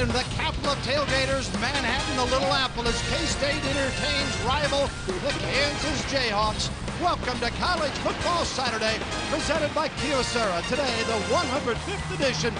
in the capital of tailgaters, Manhattan, the Little Apple, as K-State entertains rival the Kansas Jayhawks. Welcome to College Football Saturday, presented by Kyocera. Today, the 105th edition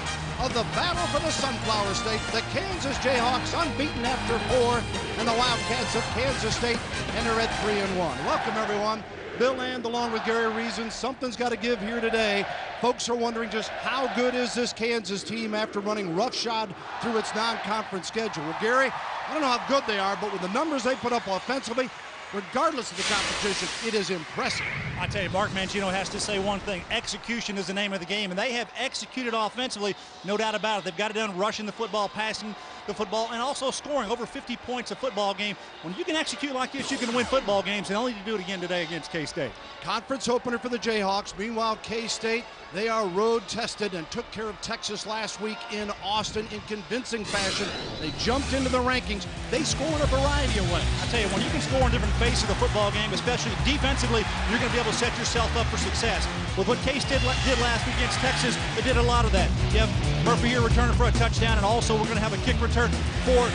of the Battle for the Sunflower State. The Kansas Jayhawks unbeaten after four, and the Wildcats of Kansas State enter at three and one. Welcome, everyone. Bill Land along with Gary Reasons. Something's got to give here today. Folks are wondering just how good is this Kansas team after running roughshod through its non-conference schedule. Well, Gary, I don't know how good they are, but with the numbers they put up offensively, regardless of the competition, it is impressive. I tell you, Mark Mangino has to say one thing. Execution is the name of the game, and they have executed offensively, no doubt about it. They've got it done rushing the football, passing the football, and also scoring over 50 points a football game. When you can execute like this, you can win football games, and only to do it again today against K-State. Conference opener for the Jayhawks. Meanwhile, K-State, they are road tested and took care of Texas last week in Austin in convincing fashion. They jumped into the rankings. They score in a variety of ways. I tell you, when you can score in different phases of the football game, especially defensively, you're going to be able to set yourself up for success. With what K-State did last week against Texas, they did a lot of that. You have Murphy here returning for a touchdown, and also we're going to have a kick return for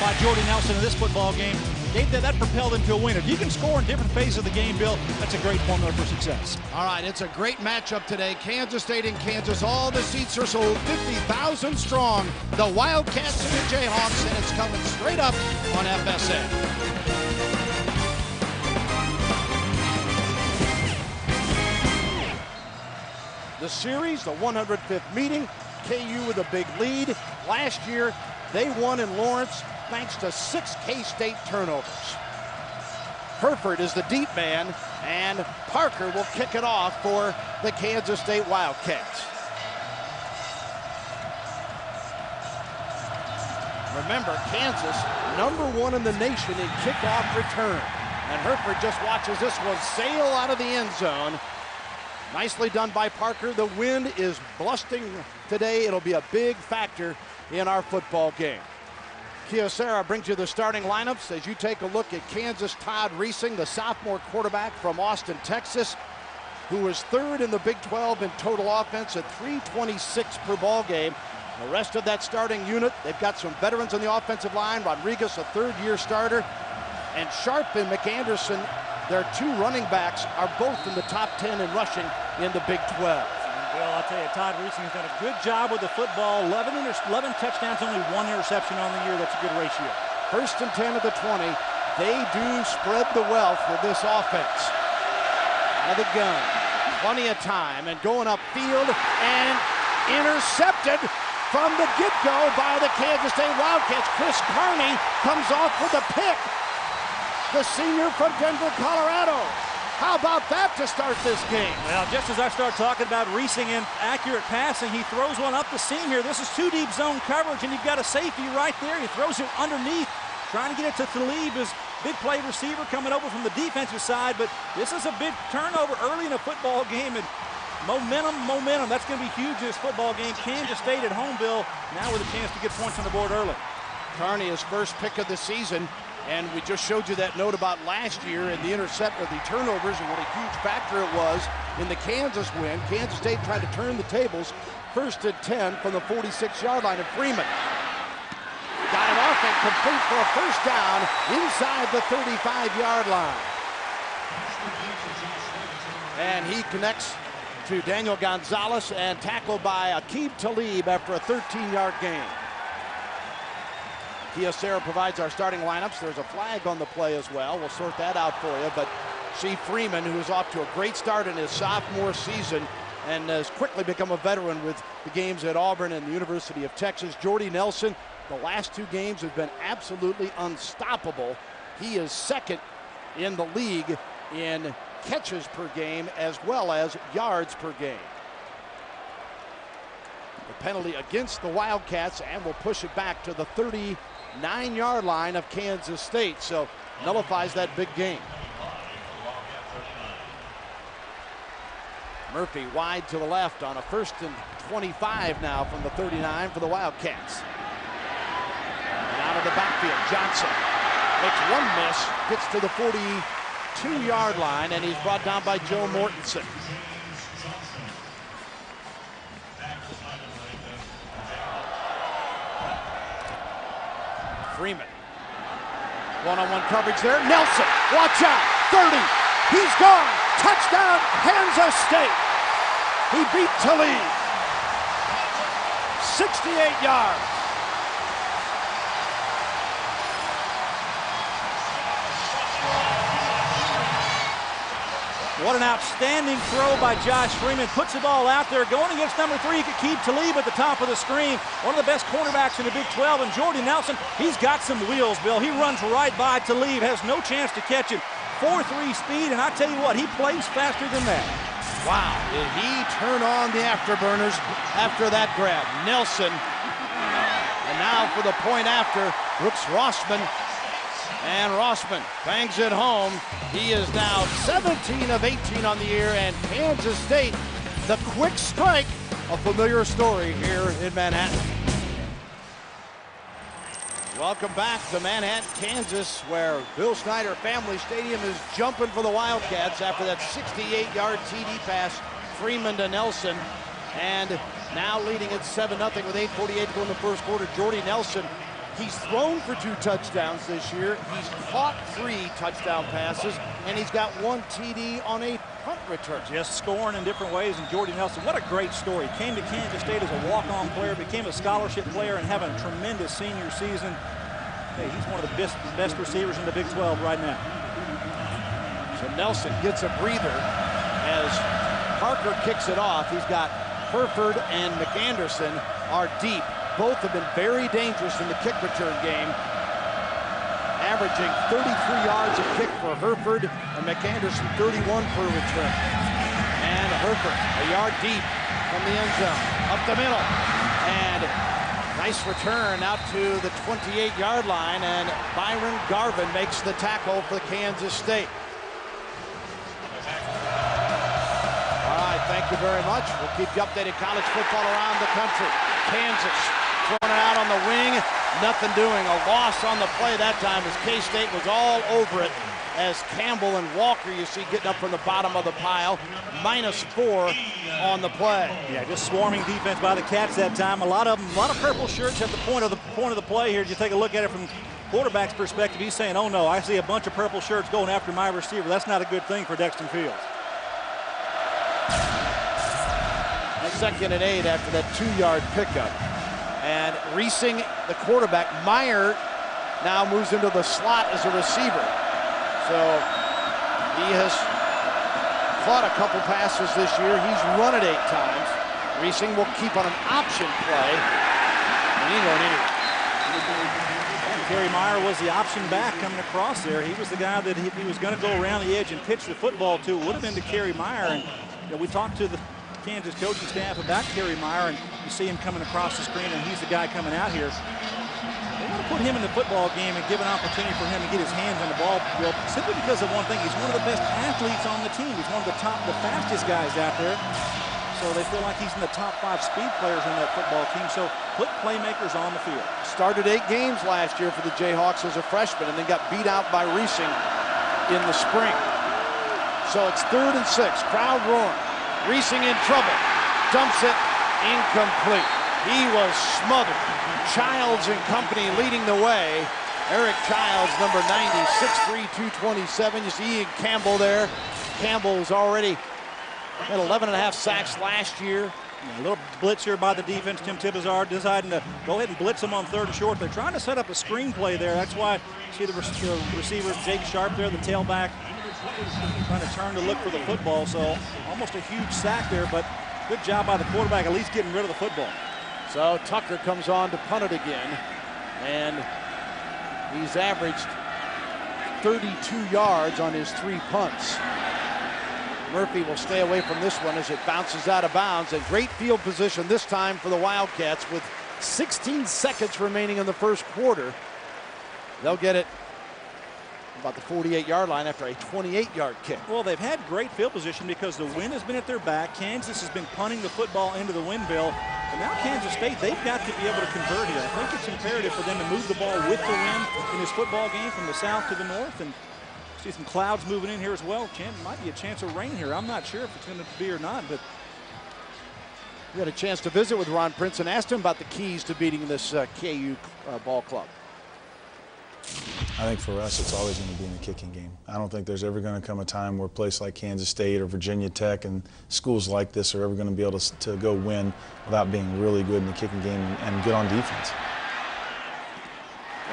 by Jordy Nelson in this football game. That, that propelled them to a win. If you can score in different phases of the game, Bill, that's a great formula for success. All right, it's a great matchup today. Kansas State and Kansas. All the seats are sold 50,000 strong. The Wildcats and the Jayhawks, and it's coming straight up on FSA. The series, the 105th meeting, KU with a big lead. Last year, they won in Lawrence thanks to six K-State turnovers. Herford is the deep man, and Parker will kick it off for the Kansas State Wildcats. Remember, Kansas, number one in the nation in kickoff return. And Herford just watches this one sail out of the end zone. Nicely done by Parker. The wind is blusting today. It'll be a big factor in our football game. Kyocera brings you the starting lineups as you take a look at Kansas Todd Reesing, the sophomore quarterback from Austin, Texas, who was third in the Big 12 in total offense at 326 per ball game. The rest of that starting unit, they've got some veterans on the offensive line. Rodriguez, a third-year starter, and Sharp and McAnderson, their two running backs, are both in the top 10 in rushing in the Big 12. I'll tell you, Todd Reesing has done a good job with the football. 11, 11 touchdowns, only one interception on the year. That's a good ratio. First and 10 of the 20. They do spread the wealth with this offense. Out of the gun. Plenty of time and going upfield and intercepted from the get-go by the Kansas State Wildcats. Chris Carney comes off with a pick. The senior from Denver, Colorado. How about that to start this game? Well, just as I start talking about Reesing and accurate passing, he throws one up the seam here. This is two deep zone coverage, and you've got a safety right there. He throws it underneath, trying to get it to Talib, his big play receiver coming over from the defensive side. But this is a big turnover early in a football game, and momentum, momentum. That's going to be huge in this football game. Kansas State at home, Bill, now with a chance to get points on the board early. Carney, his first pick of the season. And we just showed you that note about last year and the intercept of the turnovers and what a huge factor it was in the Kansas win. Kansas State trying to turn the tables. First and 10 from the 46-yard line of Freeman. Got it off and complete for a first down inside the 35-yard line. And he connects to Daniel Gonzalez and tackled by Aqib Talib after a 13-yard gain. Kyocera provides our starting lineups. There's a flag on the play as well. We'll sort that out for you. But see Freeman, who's off to a great start in his sophomore season and has quickly become a veteran with the games at Auburn and the University of Texas. Jordy Nelson, the last two games have been absolutely unstoppable. He is second in the league in catches per game as well as yards per game. The penalty against the Wildcats and will push it back to the 30 nine yard line of Kansas State. So nullifies that big game. Murphy wide to the left on a first and 25 now from the 39 for the Wildcats. And out of the backfield, Johnson makes one miss, gets to the 42 yard line, and he's brought down by Joe Mortensen. Freeman. One-on-one coverage there. Nelson, watch out. 30. He's gone. Touchdown, Kansas State. He beat Talib. 68 yards. What an outstanding throw by Josh Freeman. Puts the ball out there, going against number three. Keep Talib at the top of the screen. One of the best cornerbacks in the Big 12. And Jordy Nelson, he's got some wheels, Bill. He runs right by Talib, has no chance to catch him. 4-3 speed, and I tell you what, he plays faster than that. Wow, did he turn on the afterburners after that grab. Nelson, and now for the point after, Brooks Rossman and Rossman bangs it home. He is now 17 of 18 on the year, and Kansas State, the quick strike, a familiar story here in Manhattan. Welcome back to Manhattan, Kansas, where Bill Snyder Family Stadium is jumping for the Wildcats after that 68-yard TD pass, Freeman to Nelson. And now leading at 7-0 with 8.48 to go in the first quarter, Jordy Nelson He's thrown for two touchdowns this year. He's caught three touchdown passes, and he's got one TD on a punt return. Just scoring in different ways. And Jordy Nelson, what a great story. Came to Kansas State as a walk-on player, became a scholarship player, and having a tremendous senior season. Hey, he's one of the best, best receivers in the Big 12 right now. So Nelson gets a breather as Parker kicks it off. He's got Herford and McAnderson are deep. Both have been very dangerous in the kick return game, averaging 33 yards a kick for Herford and McAnderson 31 per return. And Herford a yard deep from the end zone, up the middle, and nice return out to the 28-yard line, and Byron Garvin makes the tackle for Kansas State. All right, thank you very much. We'll keep you updated college football around the country. Kansas Throwing it out on the wing, nothing doing. A loss on the play that time as K-State was all over it as Campbell and Walker, you see, getting up from the bottom of the pile. Minus four on the play. Yeah, just swarming defense by the Cats that time. A lot of them, a lot of purple shirts at the point of the point of the play here. You take a look at it from quarterback's perspective. He's saying, "Oh no, I see a bunch of purple shirts going after my receiver. That's not a good thing for Dexton Fields." Second and eight after that two-yard pickup. And Reesing, the quarterback, Meyer now moves into the slot as a receiver. So he has caught a couple passes this year. He's run it eight times. Reesing will keep on an option play. And he going anywhere. Kerry Meyer was the option back coming across there. He was the guy that he, he was going to go around the edge and pitch the football to. Would have been to Kerry Meyer. And you know, we talked to the Kansas coaching staff about Kerry Meyer, and you see him coming across the screen, and he's the guy coming out here. They want to put him in the football game and give an opportunity for him to get his hands on the ball, Well, simply because of one thing. He's one of the best athletes on the team. He's one of the top, the fastest guys out there. So they feel like he's in the top five speed players on that football team. So put playmakers on the field. Started eight games last year for the Jayhawks as a freshman and then got beat out by Reesing in the spring. So it's third and six. Crowd roaring. Reesing in trouble. Dumps it incomplete. He was smothered. Childs and company leading the way. Eric Childs, number 90, 6'3", 227. You see Ian Campbell there. Campbell's already had 11 and a half sacks last year. A little blitz here by the defense. Tim Tibesar deciding to go ahead and blitz him on third and short. They're trying to set up a screenplay there. That's why see the, the receiver, Jake Sharp there, the tailback, trying to turn to look for the football. So almost a huge sack there, but good job by the quarterback, at least getting rid of the football. So Tucker comes on to punt it again, and he's averaged 32 yards on his three punts. Murphy will stay away from this one as it bounces out of bounds. A great field position this time for the Wildcats with 16 seconds remaining in the first quarter. They'll get it about the 48-yard line after a 28-yard kick. Well, they've had great field position because the wind has been at their back. Kansas has been punting the football into the windmill. And now Kansas State, they've got to be able to convert here. I think it's imperative for them to move the ball with the wind in this football game from the south to the north. And see some clouds moving in here as well. Might be a chance of rain here. I'm not sure if it's going to be or not, but we had a chance to visit with Ron Prince and asked him about the keys to beating this uh, KU uh, ball club. I think for us, it's always going to be in the kicking game. I don't think there's ever going to come a time where a place like Kansas State or Virginia Tech and schools like this are ever going to be able to, to go win without being really good in the kicking game and, and good on defense.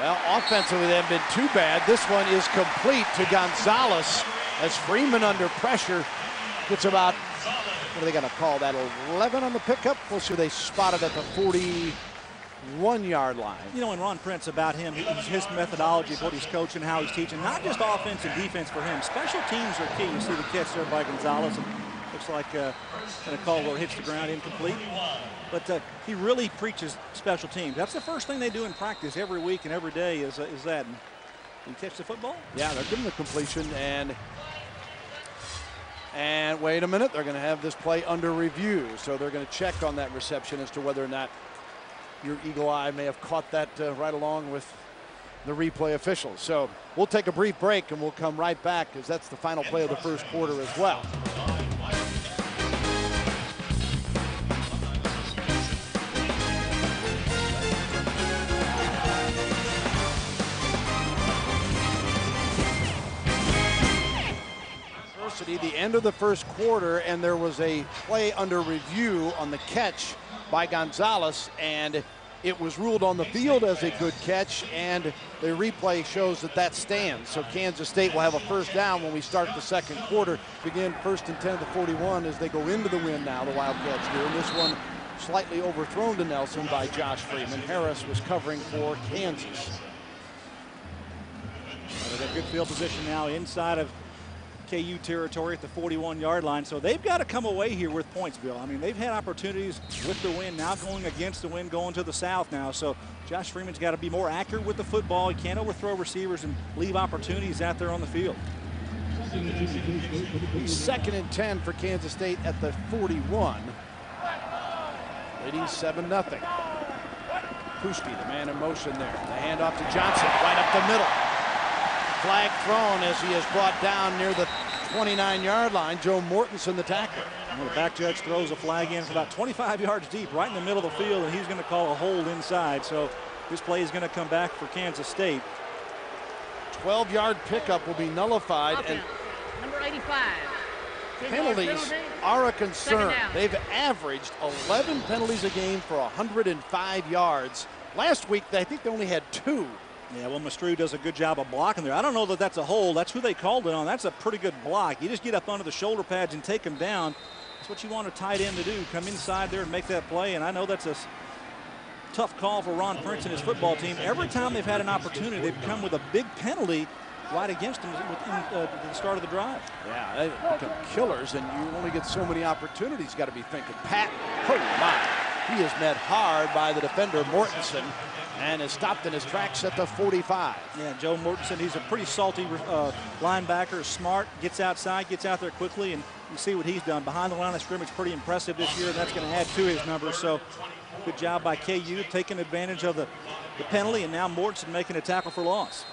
Well, offensively, they haven't been too bad. This one is complete to Gonzalez as Freeman under pressure gets about, what are they going to call that, 11 on the pickup? We'll see they spotted at the 40 one yard line. You know, and Ron Prince about him, his methodology of what he's coaching, how he's teaching, not just offense and defense for him. Special teams are key. You see the catch there by Gonzalez. And looks like uh, a call where it hits the ground incomplete. But uh, he really preaches special teams. That's the first thing they do in practice every week and every day is, uh, is that. And you catch the football? Yeah, they're giving the completion and and wait a minute, they're going to have this play under review. So they're going to check on that reception as to whether or not your eagle eye may have caught that uh, right along with the replay officials. So we'll take a brief break and we'll come right back because that's the final play of the first quarter as well. The end of the first quarter, and there was a play under review on the catch by Gonzalez, and it was ruled on the field as a good catch, and the replay shows that that stands. So Kansas State will have a first down when we start the second quarter. Begin first and 10 to 41 as they go into the win now, the Wildcats do. And this one slightly overthrown to Nelson by Josh Freeman. Harris was covering for Kansas. Well, they got good field position now inside of KU territory at the 41-yard line. So they've got to come away here with points, Bill. I mean, they've had opportunities with the wind, now going against the wind, going to the south now. So Josh Freeman's got to be more accurate with the football. He can't overthrow receivers and leave opportunities out there on the field. Second and 10 for Kansas State at the 41. Leading 7-0. Pushki, the man in motion there. The handoff to Johnson, right up the middle. Flag thrown as he is brought down near the 29-yard line. Joe Mortensen, the tackler. Well, the back judge throws a flag in. It's about 25 yards deep, right in the middle of the field, and he's going to call a hold inside. So this play is going to come back for Kansas State. 12-yard pickup will be nullified. Okay. And Number 85. penalties penalty. are a concern. They've averaged 11 penalties a game for 105 yards. Last week, I think they only had two. Yeah, well, Mastrud does a good job of blocking there. I don't know that that's a hold. That's who they called it on. That's a pretty good block. You just get up under the shoulder pads and take him down. That's what you want a tight end to do. Come inside there and make that play. And I know that's a tough call for Ron Prince and his football team. Every time they've had an opportunity, they've come with a big penalty right against them within uh, the start of the drive. Yeah, they become killers, and you only get so many opportunities. Got to be thinking. Pat, oh my, he is met hard by the defender Mortensen, and is stopped in his tracks at the 45. Yeah, Joe Mortensen, he's a pretty salty uh, linebacker, smart, gets outside, gets out there quickly, and you see what he's done. Behind the line of scrimmage, pretty impressive this year, and that's going to add to his numbers. So good job by KU taking advantage of the, the penalty, and now Mortensen making a tackle for loss.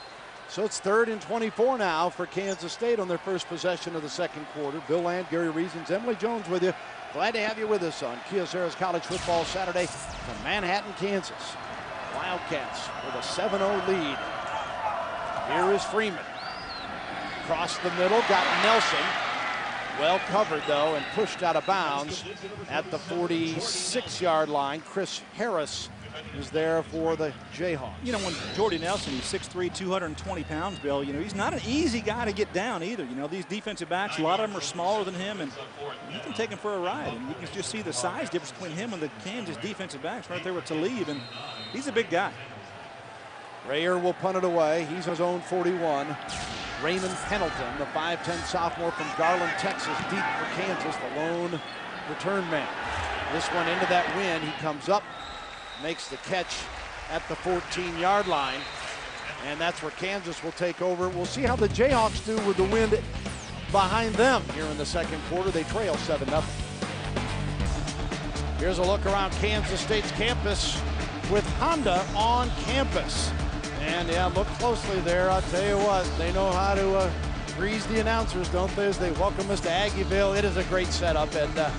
So it's third and 24 now for Kansas State on their first possession of the second quarter. Bill Land, Gary Reasons, Emily Jones with you. Glad to have you with us on Kyocera's College Football Saturday from Manhattan, Kansas. Wildcats with a 7-0 lead. Here is Freeman. Across the middle, got Nelson. Well covered, though, and pushed out of bounds at the 46-yard line. Chris Harris is there for the Jayhawks. You know, when Jordy Nelson, he's 6'3", 220 pounds, Bill, you know, he's not an easy guy to get down either. You know, these defensive backs, a lot of them are smaller than him, and you can take him for a ride. And you can just see the size difference between him and the Kansas defensive backs right there with Talib, and he's a big guy. Rayer will punt it away. He's on his own 41. Raymond Pendleton, the 5'10 sophomore from Garland, Texas, deep for Kansas, the lone return man. This one into that win. He comes up, makes the catch at the 14-yard line, and that's where Kansas will take over. We'll see how the Jayhawks do with the wind behind them here in the second quarter. They trail 7-0. Here's a look around Kansas State's campus with Honda on campus. And yeah, look closely there. I'll tell you what, they know how to uh, grease the announcers, don't they, as they welcome us to Aggieville. It is a great setup, and uh,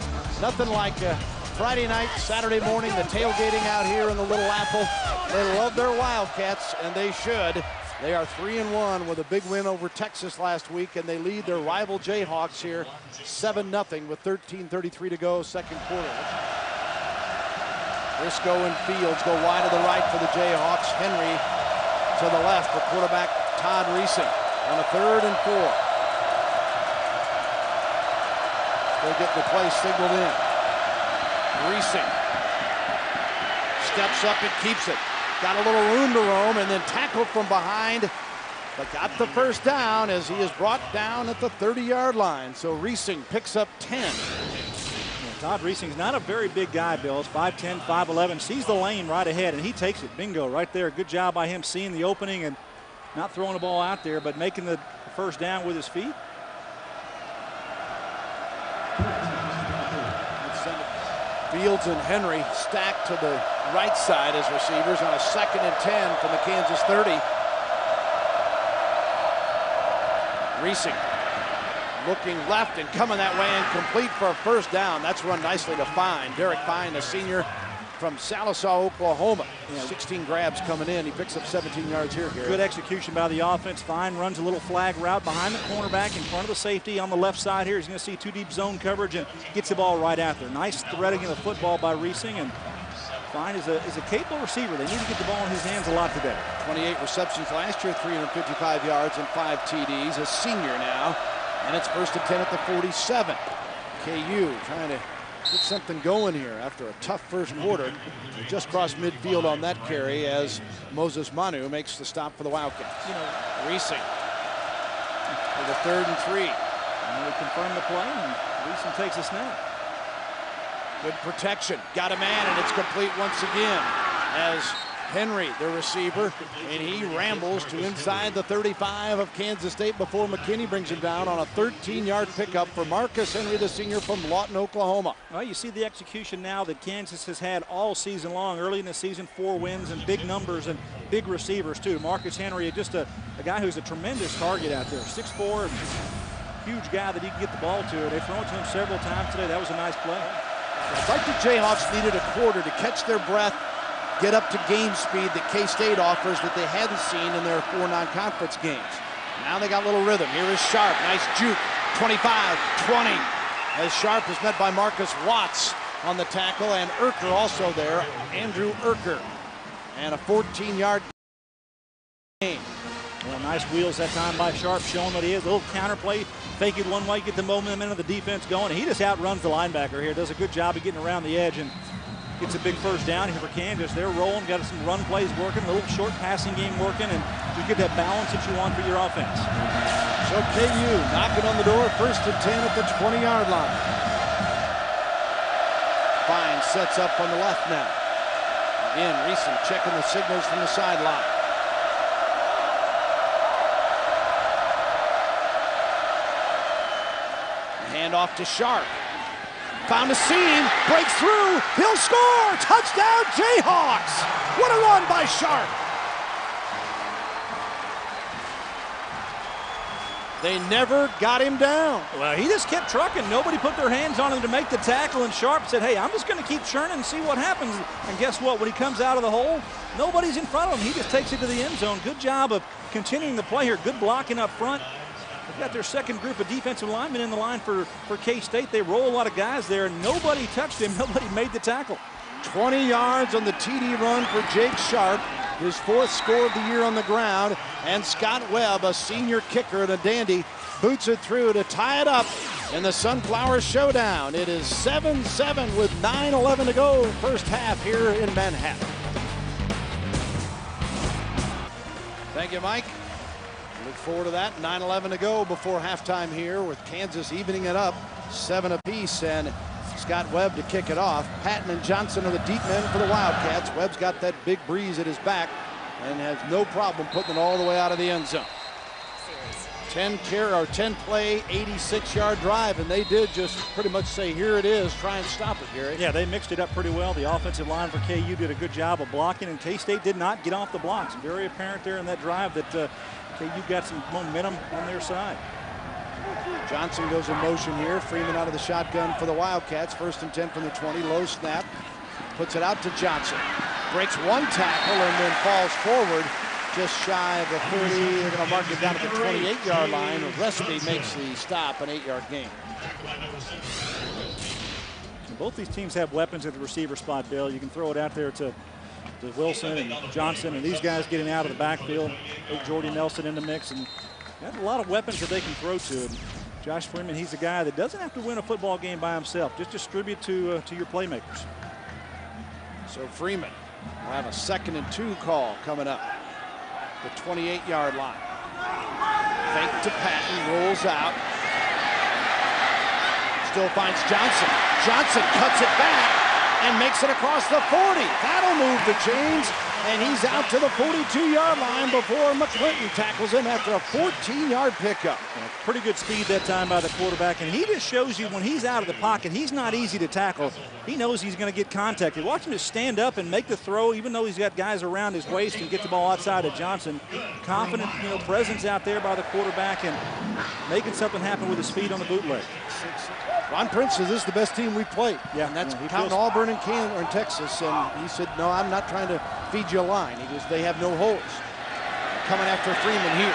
nothing like uh, Friday night, Saturday morning, the tailgating out here in the Little Apple. They love their Wildcats, and they should. They are three and one with a big win over Texas last week, and they lead their rival Jayhawks here 7 0 with 13:33 to go, second quarter. Briscoe and Fields go wide to the right for the Jayhawks. Henry to the left for quarterback Todd Reesing on a third and four. Still get the play signaled in. Reesing steps up and keeps it. Got a little room to roam and then tackled from behind, but got the first down as he is brought down at the 30-yard line. So Reesing picks up 10. Yeah, Todd Reesing's not a very big guy, Bill. It's 5'10", 5'11", sees the lane right ahead, and he takes it. Bingo, right there. Good job by him seeing the opening and not throwing the ball out there, but making the first down with his feet. Fields and Henry stacked to the right side as receivers on a second and 10 from the Kansas 30. Reesing looking left and coming that way and complete for a first down. That's run nicely to Fine. Derek Fine, the senior from Sallisaw, Oklahoma. 16 grabs coming in. He picks up 17 yards here, Gary. Good execution by the offense. Fine runs a little flag route behind the cornerback in front of the safety on the left side here. He's going to see two deep zone coverage and gets the ball right out there. Nice threading of the football by Reesing and Fine is a, is a capable receiver. They need to get the ball in his hands a lot today. 28 receptions last year, 355 yards and five TDs. A senior now, and it's first and 10 at the 47. KU trying to get something going here after a tough first quarter. They just crossed midfield on that carry as Moses Manu makes the stop for the Wildcats. You know, Reesing for the third and three. And we confirm the play, and Reesing takes a snap. Good protection. Got a man, and it's complete once again as Henry, the receiver, and he rambles to inside the 35 of Kansas State before McKinney brings him down on a 13-yard pickup for Marcus Henry, the senior from Lawton, Oklahoma. Well, you see the execution now that Kansas has had all season long. Early in the season, four wins and big numbers and big receivers, too. Marcus Henry, just a, a guy who's a tremendous target out there, 6'4", huge guy that he can get the ball to. They've thrown to him several times today. That was a nice play. It's like the Jayhawks needed a quarter to catch their breath get up to game speed that K-State offers that they hadn't seen in their four non-conference games. Now they got a little rhythm. Here is Sharp. Nice juke. 25, 20. As Sharp is met by Marcus Watts on the tackle, and Urker also there. Andrew Urker. And a 14-yard game. Well, nice wheels that time by Sharp, showing what he is. A little counterplay, fake it one way, get the momentum of the defense going. He just outruns the linebacker here. Does a good job of getting around the edge and Gets a big first down here for Kansas. They're rolling, got some run plays working, a little short passing game working, and you get that balance that you want for your offense. So KU knocking on the door, first and 10 at the 20-yard line. Fine sets up on the left now. Again, Reesing checking the signals from the sideline. Hand off to Sharp. Found a seam, breaks through, he'll score! Touchdown Jayhawks! What a run by Sharp! They never got him down. Well, he just kept trucking. Nobody put their hands on him to make the tackle, and Sharp said, hey, I'm just going to keep churning and see what happens. And guess what? When he comes out of the hole, nobody's in front of him. He just takes it to the end zone. Good job of continuing the play here. Good blocking up front. They've got their second group of defensive linemen in the line for, for K-State. They roll a lot of guys there, nobody touched him. Nobody made the tackle. 20 yards on the TD run for Jake Sharp, his fourth score of the year on the ground. And Scott Webb, a senior kicker and a dandy, boots it through to tie it up in the Sunflower Showdown. It is 7-7 with 9-11 to go first half here in Manhattan. Thank you, Mike. Forward to that. 9-11 to go before halftime here with Kansas evening it up. Seven apiece and Scott Webb to kick it off. Patton and Johnson are the deep men for the Wildcats. Webb's got that big breeze at his back and has no problem putting it all the way out of the end zone. 10 care or 10 play, 86 yard drive, and they did just pretty much say, here it is, try and stop it, Gary. Yeah, they mixed it up pretty well. The offensive line for KU did a good job of blocking, and K-State did not get off the blocks. Very apparent there in that drive that uh, KU got some momentum on their side. Johnson goes in motion here. Freeman out of the shotgun for the Wildcats. First and 10 from the 20. Low snap. Puts it out to Johnson. Breaks one tackle and then falls forward just shy of the 30. They're going to mark it down at the 28-yard line. Respi makes the stop, an eight-yard gain. Both these teams have weapons at the receiver spot, Bill. You can throw it out there to, to Wilson and Johnson and these guys getting out of the backfield. Jordy Nelson in the mix and got a lot of weapons that they can throw to. And Josh Freeman, he's a guy that doesn't have to win a football game by himself. Just distribute to uh, to your playmakers. So Freeman will have a second and two call coming up. The 28-yard line. Fake to Patton, rolls out. Still finds Johnson. Johnson cuts it back and makes it across the 40. That'll move the chains and he's out to the 42-yard line before McClinton tackles him after a 14-yard pickup. pretty good speed that time by the quarterback, and he just shows you when he's out of the pocket, he's not easy to tackle. He knows he's going to get contacted. Watch him just stand up and make the throw, even though he's got guys around his waist and get the ball outside of Johnson. Confident, you know, presence out there by the quarterback and making something happen with his feet on the bootleg. Ron Prince says this is the best team we played. Yeah, and that's yeah, counting Auburn and Kansas or in Texas. And he said, no, I'm not trying to feed you a line. He goes, they have no holes. Coming after Freeman here.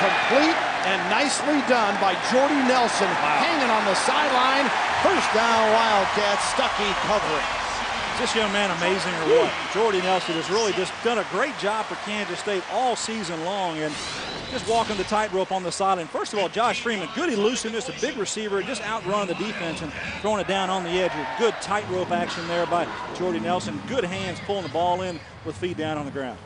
Complete and nicely done by Jordy Nelson, wow. hanging on the sideline. First down, Wildcats, Stuckey covering. Is this young man amazing or what? Jordy Nelson has really just done a great job for Kansas State all season long. And just walking the tightrope on the sideline. First of all, Josh Freeman, good elusiveness, a big receiver, just outrun the defense and throwing it down on the edge. Good tightrope action there by Jordy Nelson. Good hands pulling the ball in with feet down on the ground.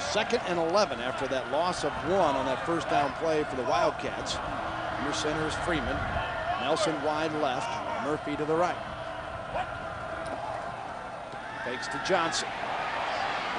Second and 11 after that loss of one on that first down play for the Wildcats. Your center is Freeman. Nelson wide left, Murphy to the right. Fakes to Johnson.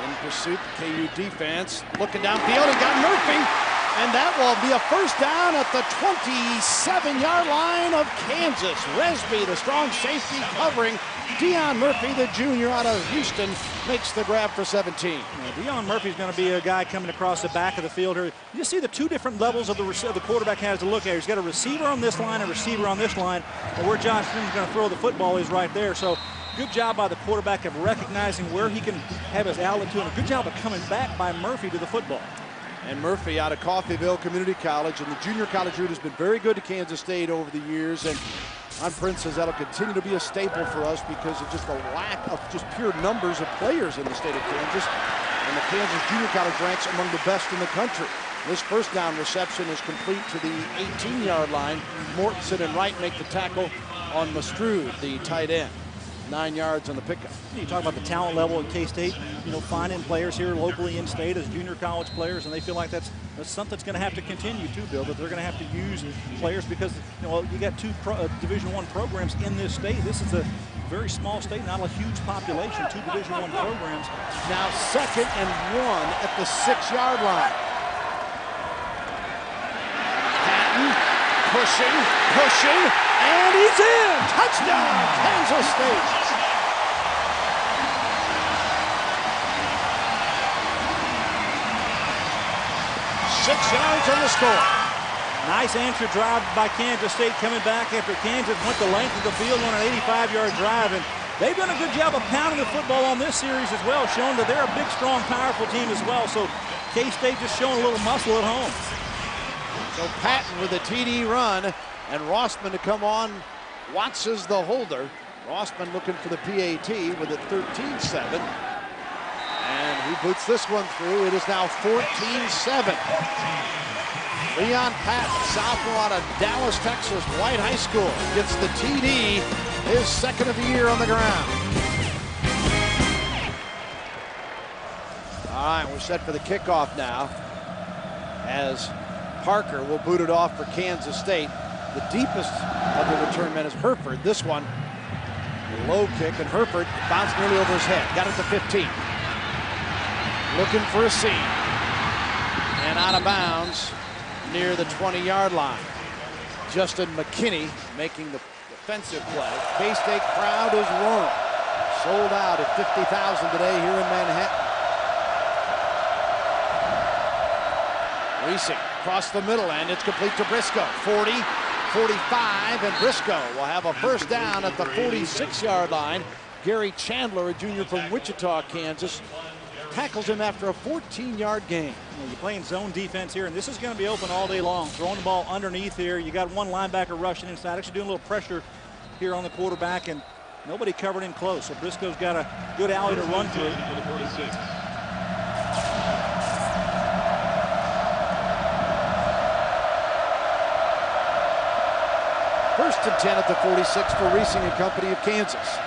In pursuit, KU defense. Looking downfield, he got Murphy. And that will be a first down at the 27-yard line of Kansas. Resby, the strong safety covering. Deion Murphy, the junior out of Houston, makes the grab for 17. Yeah, Deion Murphy's going to be a guy coming across the back of the field here. You see the two different levels of the, the quarterback has to look at. He's got a receiver on this line, a receiver on this line, and where Josh Freeman's going to throw the football is right there. So Good job by the quarterback of recognizing where he can have his outlet to, and a good job of coming back by Murphy to the football. And Murphy out of Coffeyville Community College, and the junior college route has been very good to Kansas State over the years. And Ron Prince says that'll continue to be a staple for us because of just the lack of just pure numbers of players in the state of Kansas. And the Kansas junior college ranks among the best in the country. This first down reception is complete to the 18-yard line. Mortensen and Wright make the tackle on Mastrud, the tight end nine yards on the pickup. You talk about the talent level in K-State, you know, finding players here locally in state as junior college players, and they feel like that's, that's something that's going to have to continue too, Bill, that they're going to have to use players because, you know, you got two pro, uh, Division One programs in this state. This is a very small state, not a huge population, two Division One programs. Now second and one at the six-yard line. Patton pushing, pushing, and he's in. Touchdown, Kansas State. Six yards on the score. Nice answer drive by Kansas State coming back after Kansas went the length of the field on an 85-yard drive. And they've done a good job of pounding the football on this series as well, showing that they're a big, strong, powerful team as well. So K-State just showing a little muscle at home. So Patton with a TD run and Rossman to come on. Watches the holder. Rossman looking for the PAT with a 13-7. And he boots this one through. It is now 14-7. Leon Patton, sophomore out of Dallas, Texas, White High School, gets the TD, his second of the year on the ground. All right, we're set for the kickoff now as Parker will boot it off for Kansas State. The deepest of the return men is Herford. This one, low kick, and Herford bounced nearly over his head. Got it to 15. Looking for a seam. And out of bounds near the 20-yard line. Justin McKinney making the defensive play. K-State crowd is roaring. Sold out at 50,000 today here in Manhattan. Reesing across the middle, and it's complete to Briscoe. 40, 45, and Briscoe will have a first down at the 46-yard line. Gary Chandler, a junior from Wichita, Kansas, tackles him after a 14-yard gain. you're playing zone defense here, and this is going to be open all day long. Throwing the ball underneath here. You got one linebacker rushing inside, actually doing a little pressure here on the quarterback, and nobody covered in close. So Briscoe's got a good alley to run through. First and 10 at the 46 for Reesing and Company of Kansas.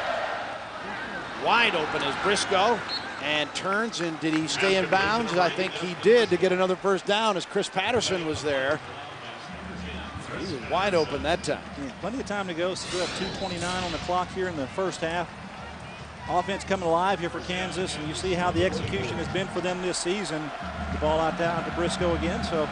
Wide open is Briscoe and turns and did he stay in bounds? I think he did to get another first down as Chris Patterson was there. He was wide open that time. Yeah, plenty of time to go. Still have 2.29 on the clock here in the first half. Offense coming alive here for Kansas, and you see how the execution has been for them this season. The ball out down to Briscoe again, so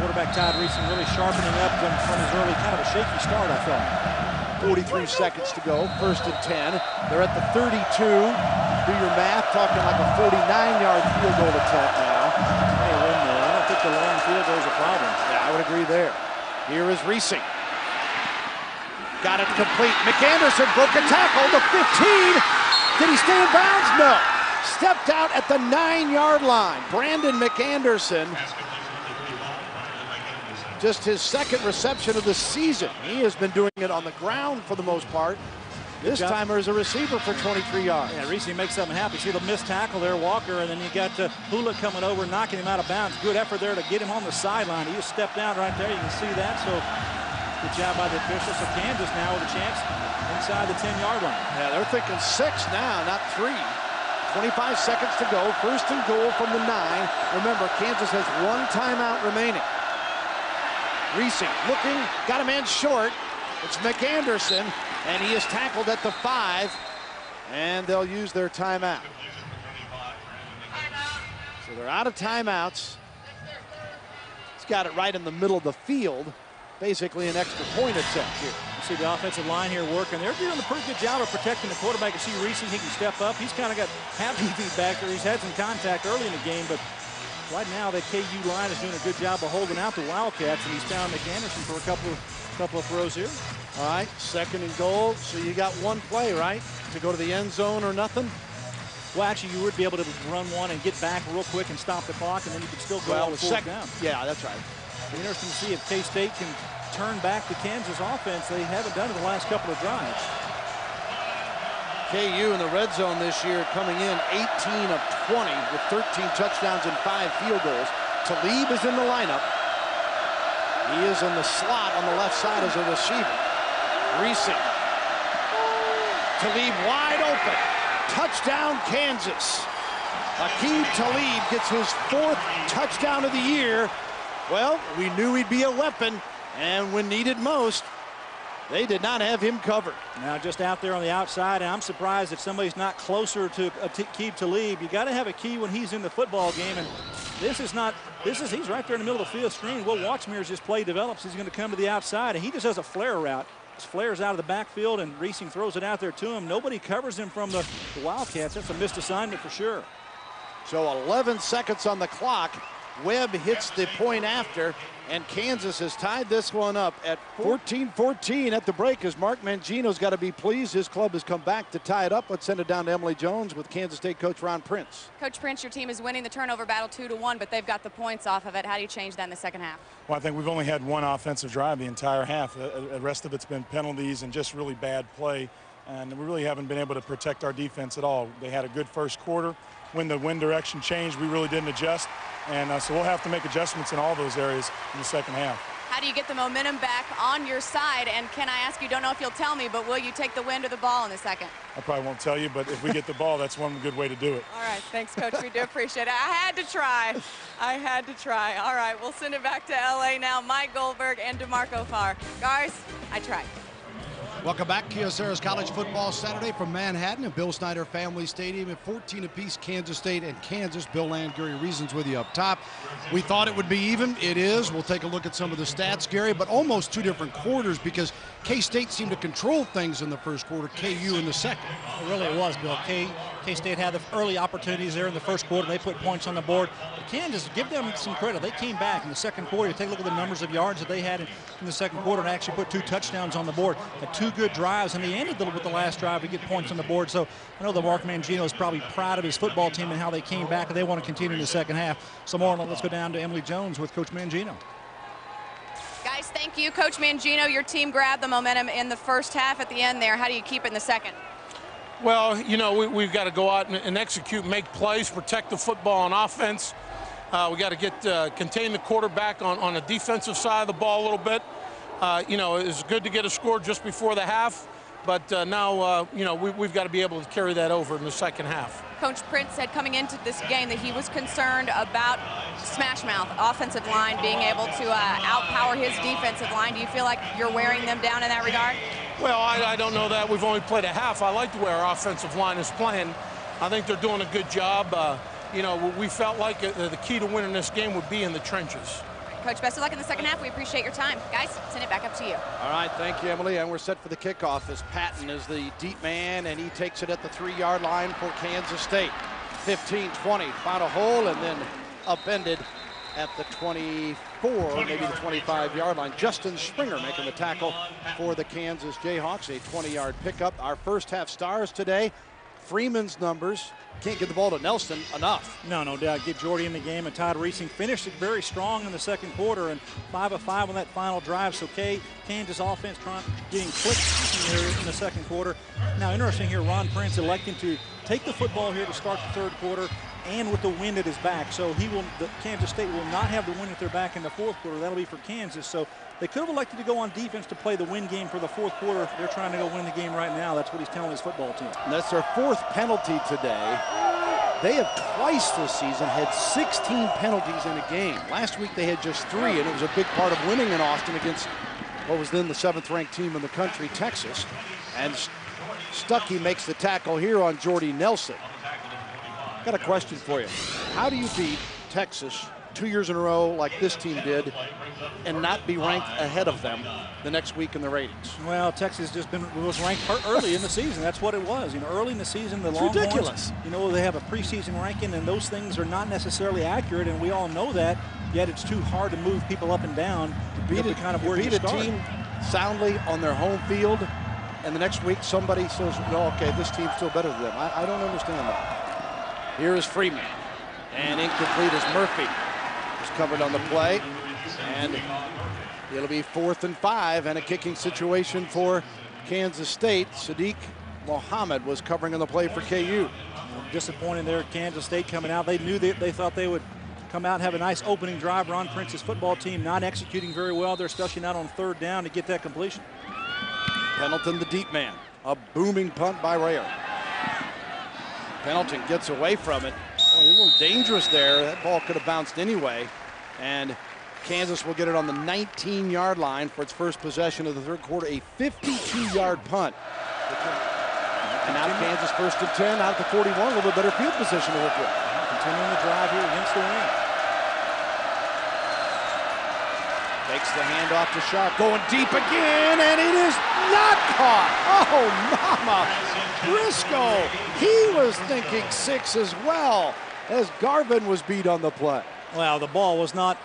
quarterback Todd Reesing really sharpening up from, from his early kind of a shaky start, I thought. 43 seconds to go, first and 10. They're at the 32. Do your math, talking like a 49-yard field goal attempt now. Hey, I don't think the long field goal is a problem. Yeah, I would agree there. Here is Reesing. Got it complete. McAnderson broke a tackle. The 15. Did he stay in bounds? No. Stepped out at the nine-yard line. Brandon McAnderson just his second reception of the season. He has been doing it on the ground for the most part. This timer is a receiver for 23 yards. Yeah, Reese makes something happen. See the missed tackle there, Walker, and then you got uh, Hula coming over, knocking him out of bounds. Good effort there to get him on the sideline. He just stepped down right there. You can see that. So good job by the officials. So Kansas now with a chance inside the 10-yard line. Yeah, they're thinking six now, not three. 25 seconds to go. First and goal from the nine. Remember, Kansas has one timeout remaining. Reesing looking, got a man short. It's McAnderson, and he is tackled at the five, and they'll use their timeout. So they're out of timeouts. He's got it right in the middle of the field. Basically an extra point attempt here. You see the offensive line here working. They're doing a pretty good job of protecting the quarterback. You see Reese, he can step up. He's kind of got happy feet back there. He's had some contact early in the game, but right now the KU line is doing a good job of holding out the Wildcats, and he's found McAnderson for a couple of couple of throws here. All right, second and goal. So you got one play, right, to go to the end zone or nothing. Well, actually, you would be able to run one and get back real quick and stop the clock, and then you could still go well, with second down. Yeah, that's right. Be interesting to see if K-State can turn back the Kansas offense. They haven't done it the last couple of drives. KU in the red zone this year coming in 18 of 20 with 13 touchdowns and five field goals. Talib is in the lineup. He is in the slot on the left side as a receiver. Reesing. Talib wide open. Touchdown Kansas. Aqib Talib gets his fourth touchdown of the year. Well, we knew he'd be a weapon, and when needed most, they did not have him covered. Now just out there on the outside, and I'm surprised if somebody's not closer to uh, Aqib Talib. You got to have a key when he's in the football game, and this is not, this is, he's right there in the middle of the field screen. Will Watchmer's just play develops. He's going to come to the outside, and he just has a flare route. Just flares out of the backfield, and Reesing throws it out there to him. Nobody covers him from the, the Wildcats. That's a missed assignment for sure. So 11 seconds on the clock. Webb hits the point after, and Kansas has tied this one up at 14-14 at the break as Mark Mangino's got to be pleased. His club has come back to tie it up. Let's send it down to Emily Jones with Kansas State coach Ron Prince. Coach Prince, your team is winning the turnover battle 2 to one, but they've got the points off of it. How do you change that in the second half? Well, I think we've only had one offensive drive the entire half. The rest of it's been penalties and just really bad play. And we really haven't been able to protect our defense at all. They had a good first quarter. When the wind direction changed, we really didn't adjust. And uh, so we'll have to make adjustments in all those areas in the second half. How do you get the momentum back on your side? And can I ask you, don't know if you'll tell me, but will you take the wind or the ball in the second? I probably won't tell you, but if we get the ball, that's one good way to do it. All right, thanks, Coach. We do appreciate it. I had to try. I had to try. All right, we'll send it back to L.A. now. Mike Goldberg and DeMarco Farr. Guys, I tried. Welcome back, Kyocera's College Football Saturday from Manhattan at Bill Snyder Family Stadium at 14 apiece, Kansas State and Kansas. Bill Land, Gary Reasons with you up top. We thought it would be even. It is. We'll take a look at some of the stats, Gary, but almost two different quarters because K-State seemed to control things in the first quarter, KU in the second. It really was, Bill. K K-State had the early opportunities there in the first quarter. They put points on the board. But Kansas, give them some credit. They came back in the second quarter. Take a look at the numbers of yards that they had in, in the second quarter and actually put two touchdowns on the board. Had two good drives, and they ended with the last drive to get points on the board. So I know that Mark Mangino is probably proud of his football team and how they came back, and they want to continue in the second half. So more, on let's go down to Emily Jones with Coach Mangino. Guys, thank you. Coach Mangino, your team grabbed the momentum in the first half at the end there. How do you keep it in the second? Well, you know, we, have got to go out and, and, execute, make plays, protect the football on offense. Uh, we got to get uh, contain the quarterback on, on the defensive side of the ball a little bit. Uh, you know, it's good to get a score just before the half, but uh, now, uh, you know, we, we've got to be able to carry that over in the second half. Coach Prince said coming into this game that he was concerned about smash mouth offensive line being able to uh, outpower his defensive line. Do you feel like you're wearing them down in that regard? Well, I, I don't know that. We've only played a half. I like the way our offensive line is playing. I think they're doing a good job. Uh, you know, we felt like uh, the key to winning this game would be in the trenches. Coach, best of luck in the second half. We appreciate your time. Guys, send it back up to you. All right, thank you, Emily. And we're set for the kickoff as Patton is the deep man, and he takes it at the three-yard line for Kansas State. 15-20, found a hole, and then upended at the 24, maybe the 25-yard line. Justin Springer making the tackle for the Kansas Jayhawks, a 20-yard pickup. Our first half stars today, Freeman's numbers, can't get the ball to Nelson enough. No, no doubt. Get Jordy in the game, and Todd Reesing finished it very strong in the second quarter, and five of five on that final drive. So K, Kansas offense trying getting quick here in the second quarter. Now, interesting here, Ron Prince electing to take the football here to start the third quarter and with the wind at his back. So he will, the, Kansas State will not have the wind at their back in the fourth quarter. That'll be for Kansas. So they could have elected to go on defense to play the win game for the fourth quarter. They're trying to go win the game right now. That's what he's telling his football team. And that's their fourth penalty today. They have twice this season had 16 penalties in a game. Last week they had just three, and it was a big part of winning in Austin against what was then the seventh ranked team in the country, Texas. And Stuckey makes the tackle here on Jordy Nelson. Got a question for you. How do you beat Texas two years in a row like this team did and not be ranked ahead of them the next week in the ratings? Well, Texas just been was ranked early in the season. That's what it was. You know, early in the season, the Longhorns, ridiculous. You know, they have a preseason ranking, and those things are not necessarily accurate, and we all know that. Yet it's too hard to move people up and down to beat it, kind of where beat you a team soundly on their home field, and the next week somebody says, "No, okay, this team's still better than them." I, I don't understand that. Here is Freeman. And incomplete is Murphy covered on the play. And it'll be fourth and five and a kicking situation for Kansas State. Sadiq Mohammed was covering on the play for KU. Disappointing there, Kansas State coming out. They knew that they thought they would come out and have a nice opening drive. Ron Prince's football team not executing very well. They're especially not on third down to get that completion. Pendleton, the deep man. A booming punt by Reyer. Pendleton gets away from it. Oh, a little dangerous there. That ball could have bounced anyway. And Kansas will get it on the 19-yard line for its first possession of the third quarter, a 52-yard punt. And now Kansas first and 10 out of the 41, a little bit better field position to work with. Continuing the drive here against the wind. Takes the handoff to Sharp, going deep again, and it is not caught. Oh, mama. Briscoe, he was thinking six as well as Garvin was beat on the play. Well, the ball was not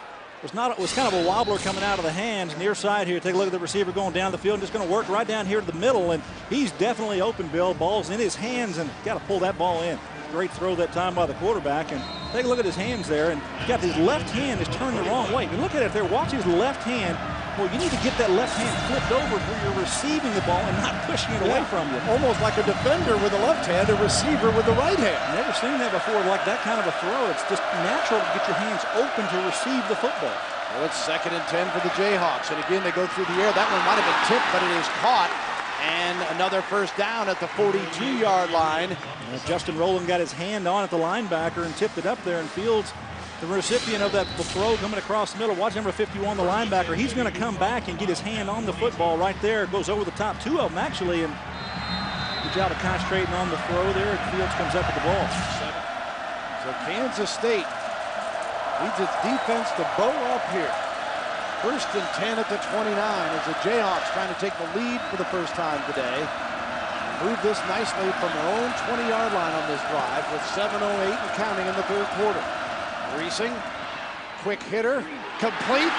was not it was kind of a wobbler coming out of the hands near side here. Take a look at the receiver going down the field, just going to work right down here to the middle, and he's definitely open. Bill, ball's in his hands, and got to pull that ball in. Great throw that time by the quarterback, and take a look at his hands there, and he's got his left hand is turned the wrong way. You look at it there, watch his left hand well, you need to get that left hand flipped over where you're receiving the ball and not pushing it yeah. away from you. Almost like a defender with a left hand, a receiver with the right hand. Never seen that before, like that kind of a throw. It's just natural to get your hands open to receive the football. Well, it's second and 10 for the Jayhawks. And again, they go through the air. That one might have been tipped, but it is caught. And another first down at the 42-yard line. And Justin Rowland got his hand on at the linebacker and tipped it up there, and Fields the recipient of that throw coming across the middle. Watch number 51, the linebacker. He's going to come back and get his hand on the football right there. Goes over the top, two of them actually, and good job of concentrating on the throw there. And Fields comes up with the ball. So Kansas State needs its defense to bow up here. First and 10 at the 29 as the Jayhawks trying to take the lead for the first time today. Move this nicely from their own 20-yard line on this drive with 7.08 and counting in the third quarter. Reesing, quick hitter, complete,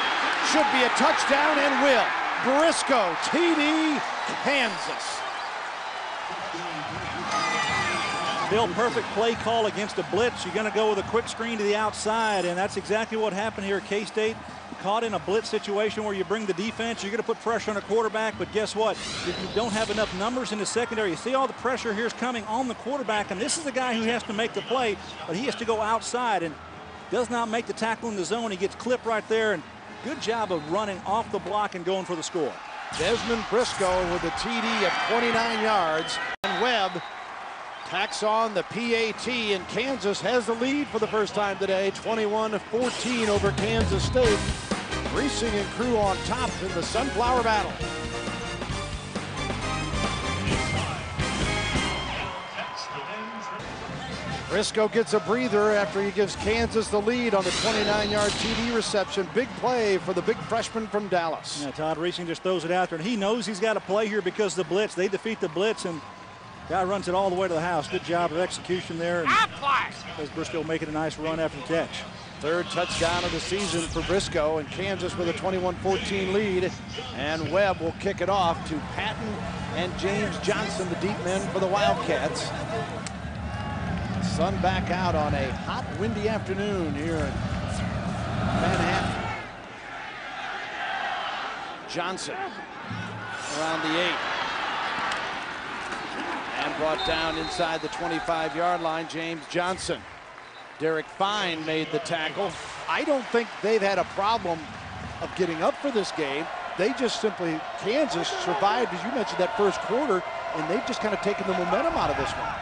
should be a touchdown and will. Briscoe, TD, Kansas. Bill, perfect play call against a blitz. You're going to go with a quick screen to the outside, and that's exactly what happened here at K-State. Caught in a blitz situation where you bring the defense, you're going to put pressure on a quarterback, but guess what? If you don't have enough numbers in the secondary, you see all the pressure here's coming on the quarterback, and this is the guy who has to make the play, but he has to go outside and does not make the tackle in the zone. He gets clipped right there, and good job of running off the block and going for the score. Desmond Briscoe with a TD of 29 yards, and Webb Tacks on the PAT, and Kansas has the lead for the first time today, 21-14 over Kansas State. Reesing and crew on top in the Sunflower Battle. Briscoe gets a breather after he gives Kansas the lead on the 29-yard TD reception. Big play for the big freshman from Dallas. Yeah, Todd Reesing just throws it out there, and he knows he's got to play here because of the blitz. They defeat the blitz, and Guy runs it all the way to the house. Good job of execution there. And as Briscoe making a nice run after the catch. Third touchdown of the season for Briscoe and Kansas with a 21-14 lead. And Webb will kick it off to Patton and James Johnson, the deep men for the Wildcats. Sun back out on a hot, windy afternoon here in Manhattan. Johnson around the eight and brought down inside the 25-yard line, James Johnson. Derek Fine made the tackle. I don't think they've had a problem of getting up for this game. They just simply, Kansas survived, as you mentioned, that first quarter, and they've just kind of taken the momentum out of this one.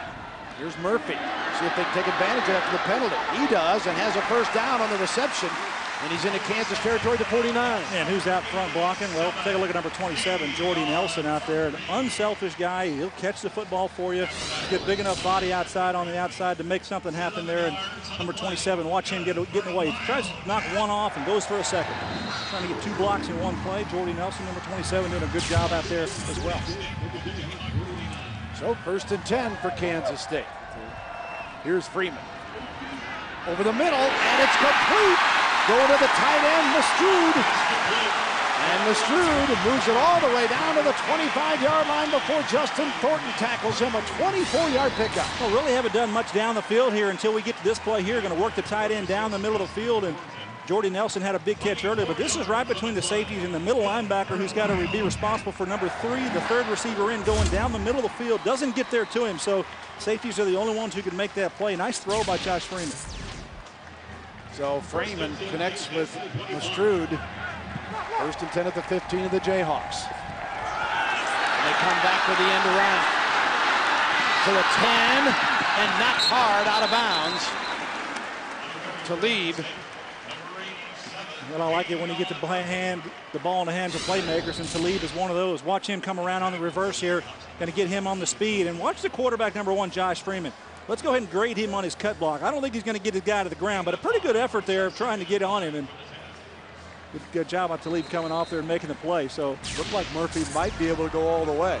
Here's Murphy. See if they can take advantage of after the penalty. He does and has a first down on the reception. And he's into Kansas territory to 49. And who's out front blocking? Well, take a look at number 27, Jordy Nelson out there. An unselfish guy. He'll catch the football for you. Get big enough body outside on the outside to make something happen there. And number 27, watch him get, getting away. He tries to knock one off and goes for a second. Trying to get two blocks in one play. Jordy Nelson, number 27, doing a good job out there as well. So first and 10 for Kansas State. Here's Freeman. Over the middle, and it's complete. Going to the tight end, Mastrud. And Mastrud moves it all the way down to the 25-yard line before Justin Thornton tackles him. A 24-yard pickup. Well, really haven't done much down the field here until we get to this play here. Going to work the tight end down the middle of the field. And Jordy Nelson had a big catch earlier, but this is right between the safeties and the middle linebacker who's got to be responsible for number three, the third receiver in, going down the middle of the field. Doesn't get there to him, so safeties are the only ones who can make that play. Nice throw by Josh Freeman. So Freeman connects with Mastrud. First and 10 at the 15 of the Jayhawks. And they come back for the end around. To the 10 and not hard out of bounds. to Talib. Well, I like it when you get the hand, the ball in the hands of playmakers, and Talib is one of those. Watch him come around on the reverse here. Going to get him on the speed. And watch the quarterback number one, Josh Freeman. Let's go ahead and grade him on his cut block. I don't think he's going to get his guy to the ground, but a pretty good effort there of trying to get on him. And good, good job on Talib coming off there and making the play. So looked like Murphy might be able to go all the way.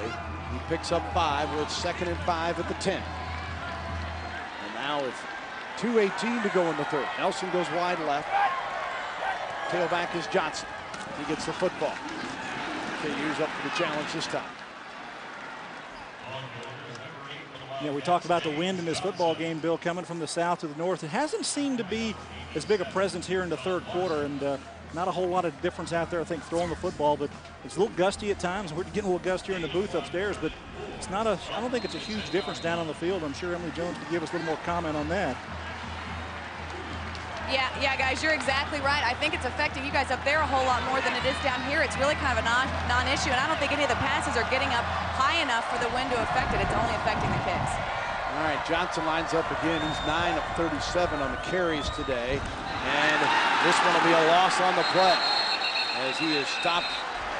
He picks up five. We're at second and five at the 10. And now it's 2.18 to go in the third. Nelson goes wide left. Tailback is Johnson. He gets the football. KU's up for the challenge this time. Know, we talked about the wind in this football game, Bill, coming from the south to the north. It hasn't seemed to be as big a presence here in the third quarter, and uh, not a whole lot of difference out there, I think, throwing the football, but it's a little gusty at times. We're getting a little gustier in the booth upstairs, but it's not a, I don't think it's a huge difference down on the field. I'm sure Emily Jones could give us a little more comment on that. Yeah, yeah, guys, you're exactly right. I think it's affecting you guys up there a whole lot more than it is down here. It's really kind of a non, non-issue, and I don't think any of the passes are getting up high enough for the wind to affect it. It's only affecting the kicks. All right, Johnson lines up again. He's 9 of 37 on the carries today, and this one will be a loss on the play as he has stopped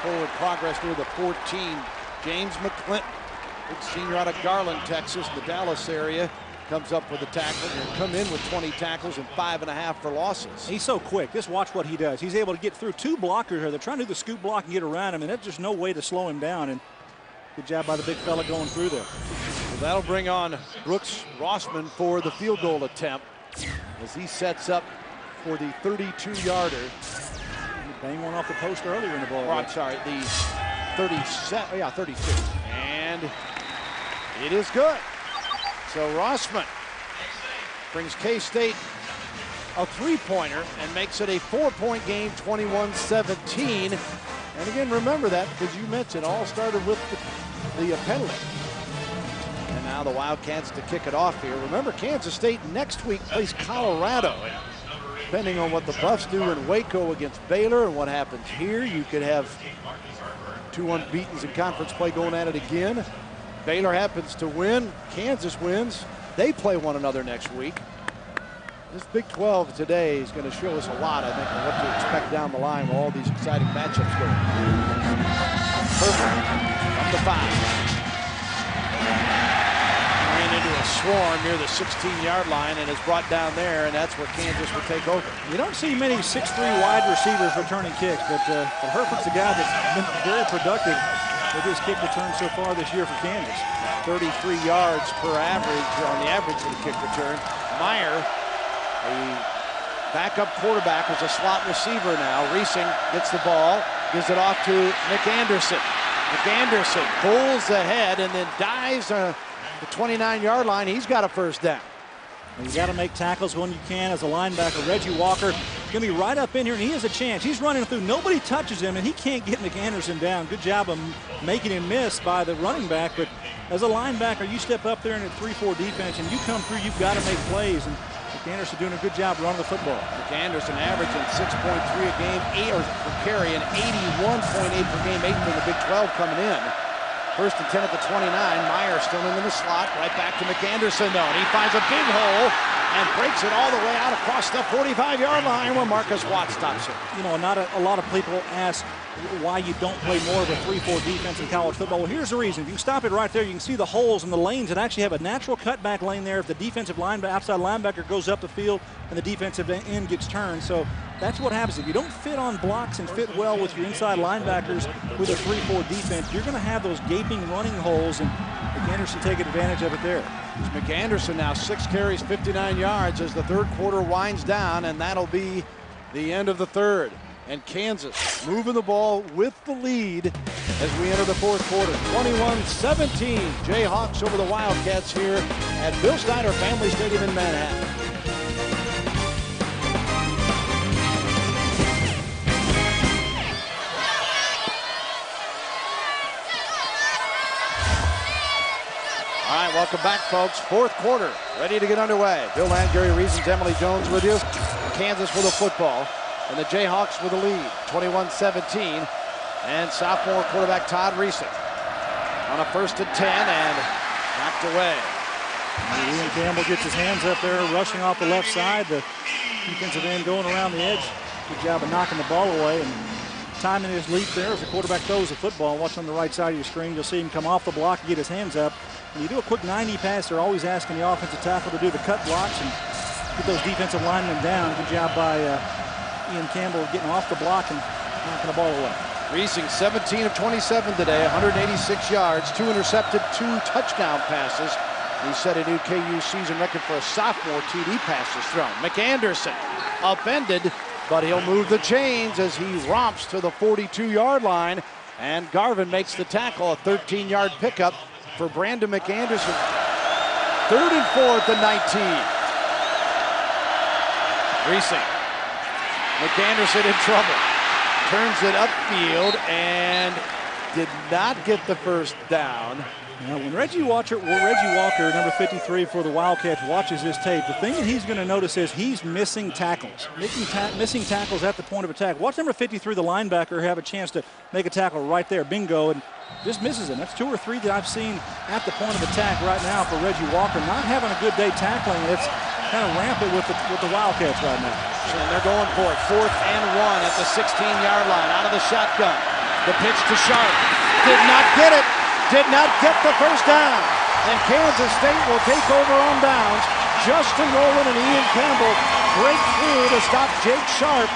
forward progress near the 14. James McClinton, senior out of Garland, Texas, the Dallas area comes up with a tackle and come in with 20 tackles and five and a half for losses. He's so quick. Just watch what he does. He's able to get through two blockers here. They're trying to do the scoop block and get around him, and there's just no way to slow him down. And Good job by the big fella going through there. Well, that'll bring on Brooks Rossman for the field goal attempt as he sets up for the 32-yarder. Bang one off the post earlier in the ball. Or, I'm sorry, the 37, oh yeah, 32. And it is good. So Rossman brings K-State a three-pointer and makes it a four-point game, 21-17. And again, remember that because you mentioned all started with the, the penalty. And now the Wildcats to kick it off here. Remember, Kansas State next week plays Colorado. Depending on what the Buffs do in Waco against Baylor and what happens here, you could have two unbeatens in conference play going at it again. Baylor happens to win, Kansas wins. They play one another next week. This Big 12 today is going to show us a lot, I think, of what to expect down the line with all these exciting matchups going. Perfect. From the five ran into a swarm near the 16-yard line and is brought down there, and that's where Kansas will take over. You don't see many 6'3 wide receivers returning kicks, but, uh, but Herford's a guy that's been very productive with his kick return so far this year for Kansas. 33 yards per average on the average for the kick return. Meier, the backup quarterback, is a slot receiver now. Reesing gets the ball, gives it off to McAnderson. Nick Anderson pulls ahead and then dives uh, the 29-yard line. He's got a first down. You got to make tackles when you can as a linebacker. Reggie Walker going to be right up in here, and he has a chance. He's running through. Nobody touches him, and he can't get McAnderson down. Good job of making him miss by the running back. But as a linebacker, you step up there in a 3-4 defense, and you come through, you've got to make plays. And McAnderson doing a good job running the football. McAnderson averaging 6.3 a game, eight per carry, and 81.8 per game, eight for the Big 12 coming in. First and 10 at the 29. Meier still in the slot. Right back to McAnderson, though. And he finds a big hole and breaks it all the way out across the 45-yard line where Marcus Watts stops it. You know, not a, a, lot of people ask why you don't play more of a 3-4 defense in college football. Well, here's the reason. If you stop it right there, you can see the holes and the lanes and actually have a natural cutback lane there. If the defensive line, outside linebacker goes up the field and the defensive end gets turned. So that's what happens. If you don't fit on blocks and fit well with your inside linebackers with a 3-4 defense, you're going to have those gaping running holes, and McAnderson taking advantage of it there. It's McAnderson now, six carries, 59 yards as the third quarter winds down, and that'll be the end of the third. And Kansas moving the ball with the lead as we enter the fourth quarter. 21-17, Jayhawks over the Wildcats here at Bill Snyder Family Stadium in Manhattan. Welcome back, folks. Fourth quarter, ready to get underway. Bill Land, Gary Reasons, Emily Jones with you. Kansas with a football, and the Jayhawks with a lead, 21-17. And sophomore quarterback Todd Reesing on a first and 10 and knocked away. Ian Campbell gets his hands up there, rushing off the left side. The defensive end going around the edge. Good job of knocking the ball away and timing his leap there as the quarterback throws the football. Watch on the right side of your screen. You'll see him come off the block and get his hands up. When you do a quick 90 pass, they're always asking the offensive tackle to do the cut blocks and get those defensive linemen down. Good job by uh, Ian Campbell getting off the block and knocking the ball away. Reesing 17 of 27 today, 186 yards, two intercepted, two touchdown passes. He set a new KU season record for a sophomore TD passes thrown. McAnderson upended, but he'll move the chains as he romps to the 42-yard line. And Garvin makes the tackle, a 13-yard pickup for Brandon McAnderson. Third and four at the 19. Reesing. McAnderson in trouble. Turns it upfield and did not get the first down. Now, when Reggie Walker, well, Reggie Walker, number 53 for the Wildcats, watches this tape, the thing that he's going to notice is he's missing tackles, missing, ta missing tackles at the point of attack. Watch number 53, the linebacker, have a chance to make a tackle right there, bingo, and just misses him. That's two or three that I've seen at the point of attack right now for Reggie Walker. Not having a good day tackling. It's kind of rampant with the, with the Wildcats right now. And they're going for it. Fourth and one at the 16-yard line out of the shotgun. The pitch to Sharp. Did not get it. Did not get the first down. And Kansas State will take over on downs. Justin Rowland and Ian Campbell break through to stop Jake Sharp.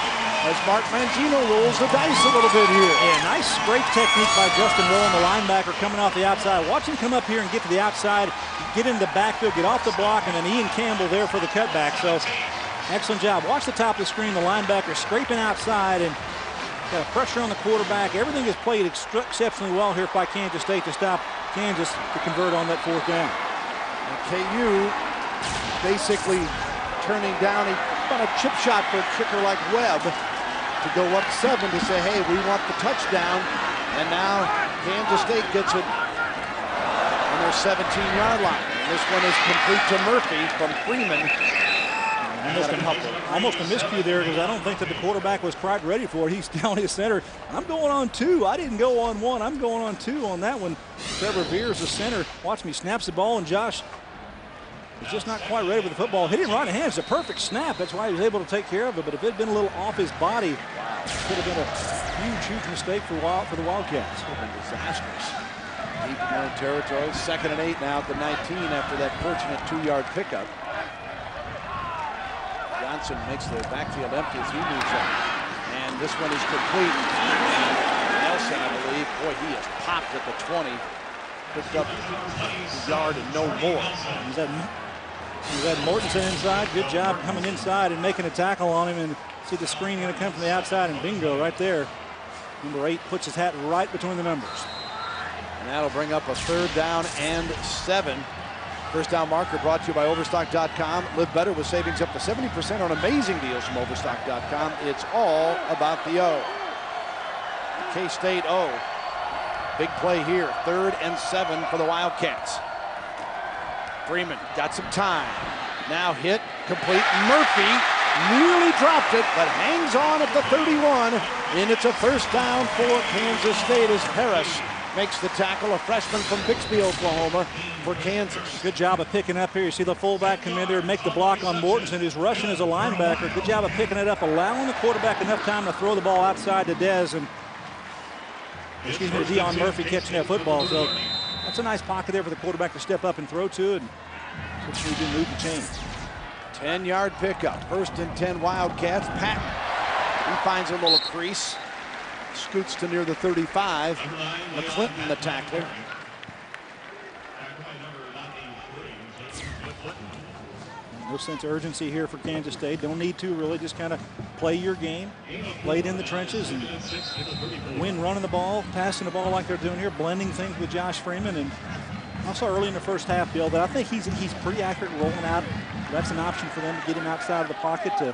as Mark Mangino rolls the dice a little bit here. Yeah, nice great technique by Justin Rowland, the linebacker, coming off the outside. Watch him come up here and get to the outside, get into the backfield, get off the block, and then Ian Campbell there for the cutback. So excellent job. Watch the top of the screen, the linebacker scraping outside and got pressure on the quarterback. Everything is played exceptionally well here by Kansas State to stop Kansas to convert on that fourth down. And KU basically turning down a, a chip shot for a kicker like Webb to go up seven to say, hey, we want the touchdown. And now Kansas State gets it on their 17-yard line. And this one is complete to Murphy from Freeman. Almost a, almost a miscue there because I don't think that the quarterback was quite ready for it. He's down his center. I'm going on two. I didn't go on one. I'm going on two on that one. Trevor Veers, the center. Watch me snaps the ball, and Josh is just not quite ready with the football. Hit him right in hand. It's a perfect snap. That's why he was able to take care of it. But if it had been a little off his body, wow. it could have been a huge, huge mistake for, wild, for the Wildcats. It would have been disastrous. Deep in their territory. Second and eight now at the 19 after that fortunate two-yard pickup. Johnson makes the backfield empty as he moves up. And this one is complete. Nelson, I believe, boy, he has popped at the 20. Picked up a yard and no more. He's at He's had Mortensen inside. Good job coming inside and making a tackle on him. And see the screen going to come from the outside. And bingo, right there. Number eight puts his hat right between the numbers. And that'll bring up a third down and seven. First down marker brought to you by Overstock.com. Live better with savings up to 70% on amazing deals from Overstock.com. It's all about the O. K-State O. Big play here. Third and seven for the Wildcats. Freeman got some time. Now hit, complete. Murphy nearly dropped it, but hangs on at the 31. And it's a first down for Kansas State as Harris makes the tackle, a freshman from Bixby, Oklahoma, for Kansas. Good job of picking up here. You see the fullback come in there make the block on Mortensen, who's rushing as a linebacker. Good job of picking it up, allowing the quarterback enough time to throw the ball outside to Dez and excuse me, Deon Murphy catching that football. So that's a nice pocket there for the quarterback to step up and throw to. And switch to move the chain. 10-yard pickup. First and 10 Wildcats. Pat, he finds a little crease. Scoots to near the 35. McClinton, the tackler. No sense of urgency here for Kansas State. Don't need to really just kind of play your game, play it in the trenches, and win running the ball, passing the ball like they're doing here, blending things with Josh Freeman. And I saw early in the first half, Bill, that I think he's he's pretty accurate rolling out. That's an option for them to get him outside of the pocket to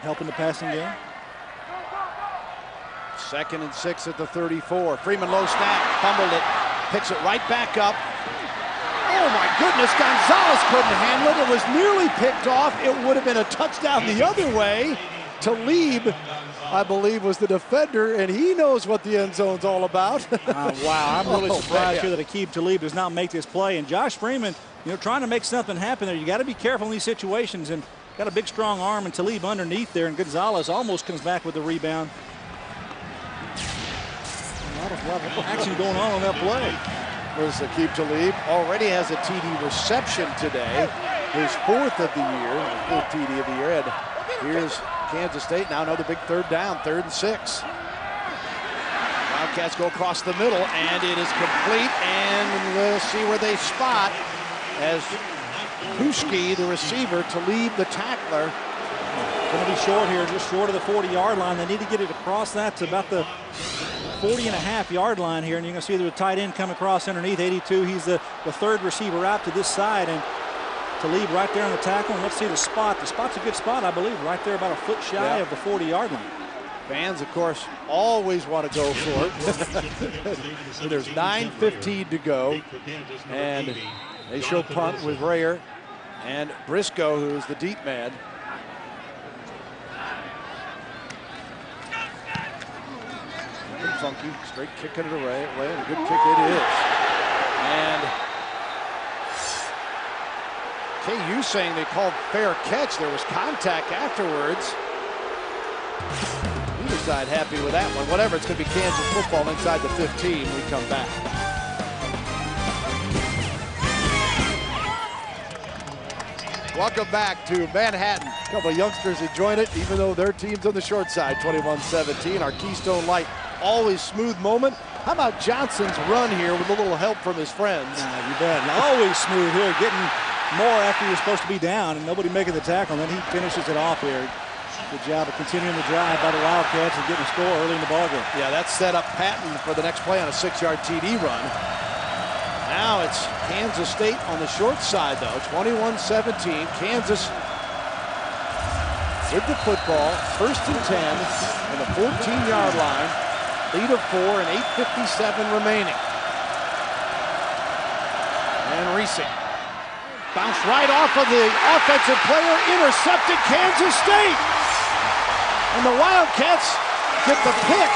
help in the passing game. Second and six at the 34. Freeman low snap, fumbled it, picks it right back up, Oh my goodness, Gonzalez couldn't handle it. It was nearly picked off. It would have been a touchdown the other way. Talib, I believe, was the defender, and he knows what the end zone's all about. uh, wow, I'm really oh, surprised here that Aqib Talib does not make this play. And Josh Freeman, you know, trying to make something happen there. You got to be careful in these situations, and got a big, strong arm, and Talib underneath there, and Gonzalez almost comes back with the rebound. A lot of, a lot of action going on on that play was Aqib Talib. Already has a TD reception today. His fourth of the year, fourth TD of the year. And here's Kansas State. Now another big third down, third and six. Wildcats go across the middle, and it is complete. And we'll see where they spot as Huschke, the receiver, to lead the tackler. Going to be short here, just short of the 40-yard line. They need to get it across that to about the 40 and a half yard line here, and you can see the tight end come across underneath 82. He's the, the third receiver out to this side, and to Talib right there on the tackle. And let's see the spot. The spot's a good spot, I believe, right there about a foot shy of the 40 yard line. Fans, of course, always want to go for it. There's 9.15 to go, and they show punt with Reyer and Briscoe, who's the deep man. Funky. Straight kicking it away, away and a good kick it is. And KU saying they called fair catch. There was contact afterwards. Either side happy with that one. Whatever, it's going to be Kansas football inside the 15. We come back. Welcome back to Manhattan. A couple youngsters enjoying it, even though their team's on the short side, 21-17. Our Keystone Light, always smooth moment. How about Johnson's run here with a little help from his friends? Nah, you bet. Always smooth here, getting more after you're supposed to be down and nobody making the tackle, and then he finishes it off here. Good job of continuing the drive by the Wildcats and getting a score early in the ballgame. Yeah, that set up Patton for the next play on a six-yard TD run. Now it's Kansas State on the short side, though. 21-17. Kansas with the football, first and 10, and the 14-yard line. Lead of four and 8.57 remaining. And Reesing bounced right off of the offensive player, intercepted Kansas State. And the Wildcats get the pick,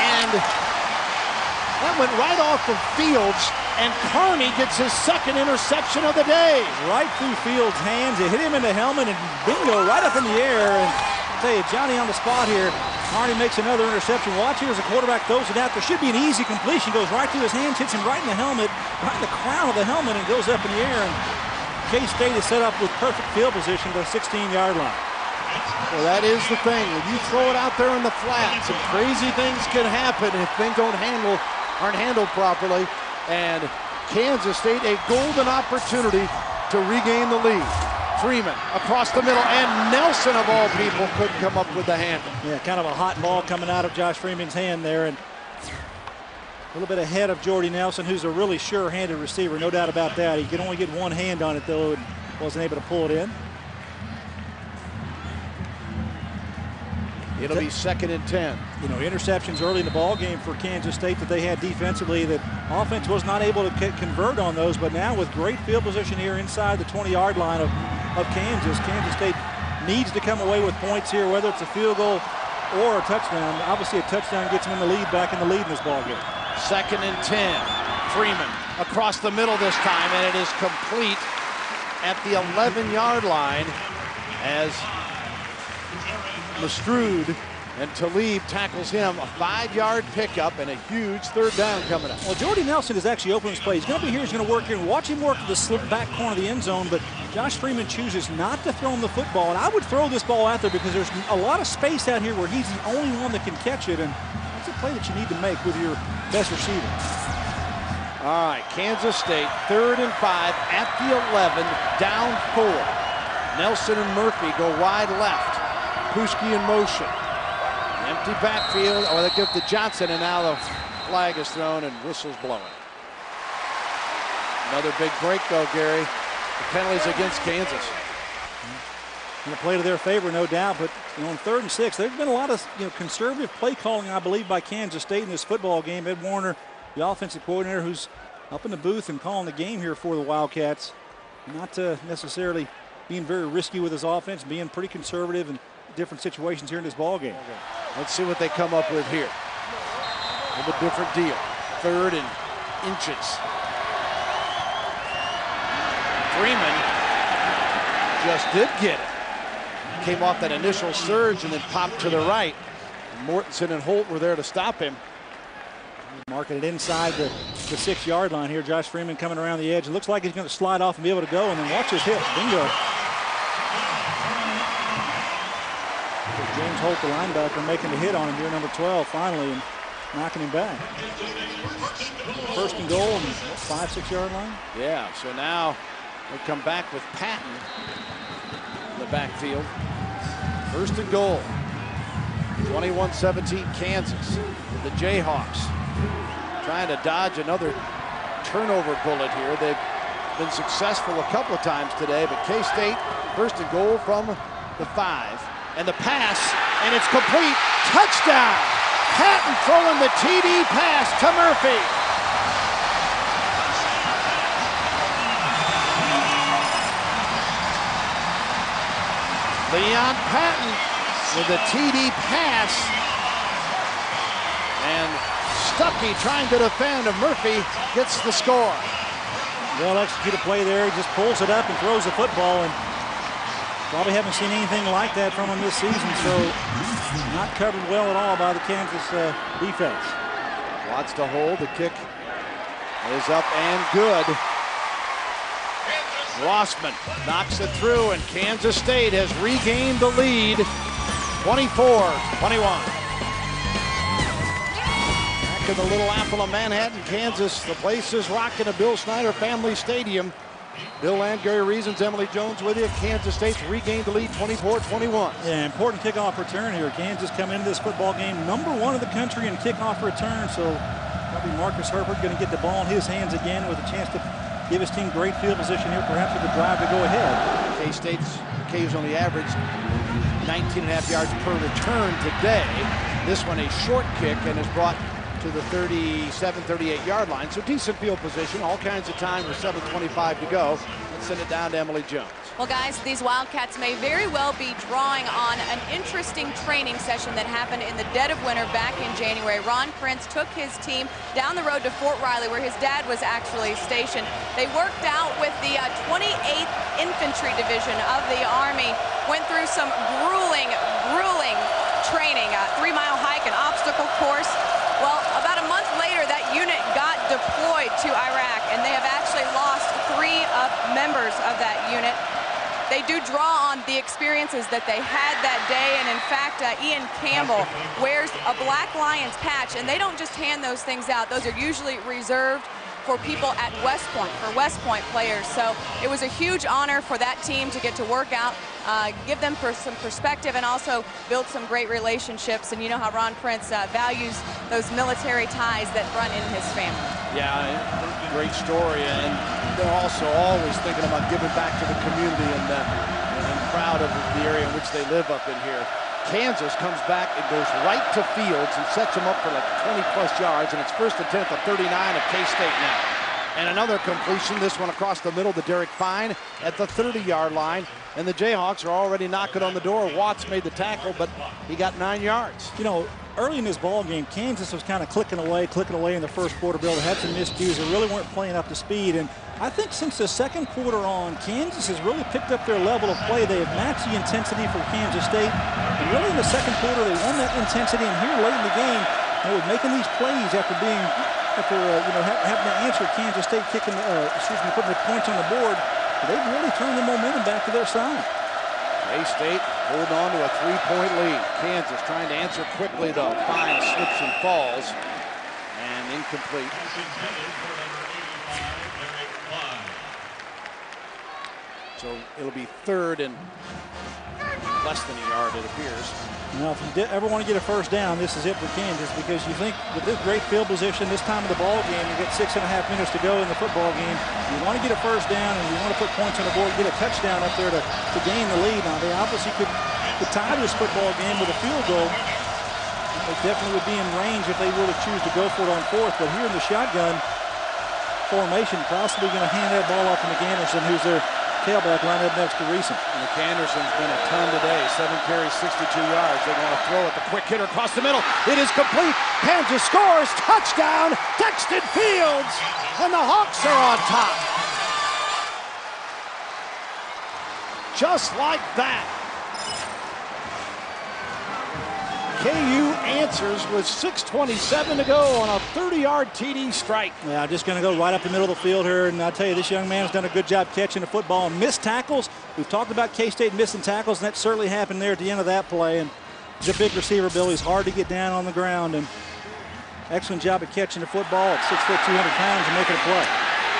and that went right off of Fields and Carney gets his second interception of the day. Right through Fields' hands. It hit him in the helmet and bingo, right up in the air. You, Johnny on the spot here. Carney makes another interception. Watch here as the quarterback throws it out. There should be an easy completion. Goes right through his hands, hits him right in the helmet, right in the crown of the helmet, and goes up in the air. And K-State is set up with perfect field position to the 16-yard line. Well, that is the thing. When you throw it out there in the flat, some crazy things can happen if things don't handle, aren't handled properly and Kansas State a golden opportunity to regain the lead. Freeman across the middle, and Nelson of all people couldn't come up with the handle. Yeah, kind of a hot ball coming out of Josh Freeman's hand there, and a little bit ahead of Jordy Nelson, who's a really sure-handed receiver, no doubt about that. He could only get one hand on it, though, and wasn't able to pull it in. It'll be second and 10. You know, interceptions early in the ball game for Kansas State that they had defensively that offense was not able to convert on those. But now with great field position here inside the 20-yard line of, of Kansas, Kansas State needs to come away with points here, whether it's a field goal or a touchdown. Obviously, a touchdown gets them in the lead, back in the lead in this ball game. Second and 10. Freeman across the middle this time, and it is complete at the 11-yard line as Mastrud and Talib tackles him. A five-yard pickup and a huge third down coming up. Well, Jordy Nelson is actually opening his play. He's going to be here. He's going to work here. Watch him work to the slip back corner of the end zone, but Josh Freeman chooses not to throw him the football. And I would throw this ball out there because there's a lot of space out here where he's the only one that can catch it. And that's a play that you need to make with your best receiver. All right, Kansas State, third and five at the 11, down four. Nelson and Murphy go wide left. Puski in motion. Empty backfield. Oh, they give to Johnson, and now the flag is thrown and whistles blowing. Another big break, though, Gary. The penalties against Kansas. Going to play to their favor, no doubt. But you know, on third and six, there's been a lot of you know conservative play calling, I believe, by Kansas State in this football game. Ed Warner, the offensive coordinator, who's up in the booth and calling the game here for the Wildcats, not uh, necessarily being very risky with his offense, being pretty conservative and different situations here in this ball game. Let's see what they come up with here. A little different deal. Third and inches. Freeman just did get it. Came off that initial surge and then popped to the right. Mortensen and Holt were there to stop him. Marking it inside the, the six-yard line here. Josh Freeman coming around the edge. It looks like he's going to slide off and be able to go, and then watch his hip. Bingo. Holt, the linebacker, making the hit on him here, number 12, finally, and knocking him back. First and goal the five, six yard line. Yeah, so now they come back with Patton in the backfield. First and goal. 21-17 Kansas. The Jayhawks trying to dodge another turnover bullet here. They've been successful a couple of times today, but K-State first and goal from the five and the pass, and it's complete. Touchdown! Patton throwing the TD pass to Murphy. Leon Patton with the TD pass. And Stuckey trying to defend, and Murphy gets the score. Well executed play there. He just pulls it up and throws the football, and Probably haven't seen anything like that from him this season, so not covered well at all by the Kansas uh, defense. Wants to hold. The kick is up and good. Rossman knocks it through, and Kansas State has regained the lead 24 21. Back in the little apple of Manhattan, Kansas, the place is rocking at Bill Snyder Family Stadium. Bill and Gary Reasons, Emily Jones with you. Kansas State's regained the lead 24-21. Yeah, important kickoff return here. Kansas coming into this football game number one in the country in kickoff return. So probably Marcus Herford going to get the ball in his hands again with a chance to give his team great field position here, perhaps with a drive to go ahead. K-State's occasionally averaged 19 and a half yards per return today. This one a short kick and is brought to the 37, 38 yard line. So decent field position, all kinds of time with 7.25 to go. Let's send it down to Emily Jones. Well, guys, these Wildcats may very well be drawing on an interesting training session that happened in the dead of winter back in January. Ron Prince took his team down the road to Fort Riley, where his dad was actually stationed. They worked out with the uh, 28th Infantry Division of the Army, went through some grueling, grueling training, a three-mile hike, an obstacle course. Well, about a month later, that unit got deployed to Iraq, and they have actually lost three of members of that unit they do draw on the experiences that they had that day. And in fact, uh, Ian Campbell wears a Black Lions patch, and they don't just hand those things out. Those are usually reserved for people at West Point, for West Point players. So it was a huge honor for that team to get to work out, uh, give them some perspective, and also build some great relationships. And you know how Ron Prince uh, values those military ties that run in his family. Yeah, great story. And they're also always thinking about giving back to the community and, uh, and proud of the area in which they live up in here. Kansas comes back and goes right to Fields and sets him up for like 20 plus yards, and it's first and 10 at the 39 of K-State now. And another completion, this one across the middle to Derek Fine at the 30-yard line. And the Jayhawks are already knocking on the door. Watts made the tackle, but he got nine yards. You know, early in this ball game, Kansas was kind of clicking away, clicking away in the first quarter. Bill, they had some miscues. They really weren't playing up to speed. And I think since the second quarter on, Kansas has really picked up their level of play. They have matched the intensity for Kansas State. And really in the second quarter, they won that intensity. And here late in the game, they were making these plays after being, after uh, you know having to answer Kansas State kicking, uh, excuse me, putting the points on the board. They've really turned the momentum back to their side. K-State holding on to a three-point lead. Kansas trying to answer quickly, though. Fine slips and falls. And incomplete. So it'll be third and less than a yard, it appears. Now, if you ever want to get a first down, this is it for Kansas because you think with this great field position, this time of the ball game, you get six and a half minutes to go in the football game. You want to get a first down and you want to put points on the board, get a touchdown up there to, to gain the lead. Now, they obviously could, could tie this football game with a field goal. They definitely would be in range if they were to choose to go for it on fourth. But here in the shotgun formation, possibly going to hand that ball off to McAnderson, who's their tailback lined up next to Reason. McAnderson's been a ton today. Seven carries, 62 yards. They want to throw it. The quick hitter across the middle. It is complete. Kansas scores. Touchdown. Dexton Fields. And the Hawks are on top. Just like that. KU answers with 6.27 to go on a 30-yard TD strike. Yeah, just going to go right up the middle of the field here. And I tell you, this young man's done a good job catching the football and missed tackles. We've talked about K-State missing tackles, and that certainly happened there at the end of that play. And he's a big receiver, Bill. He's hard to get down on the ground. And excellent job at catching the football at 6 foot 200 pounds and making a play.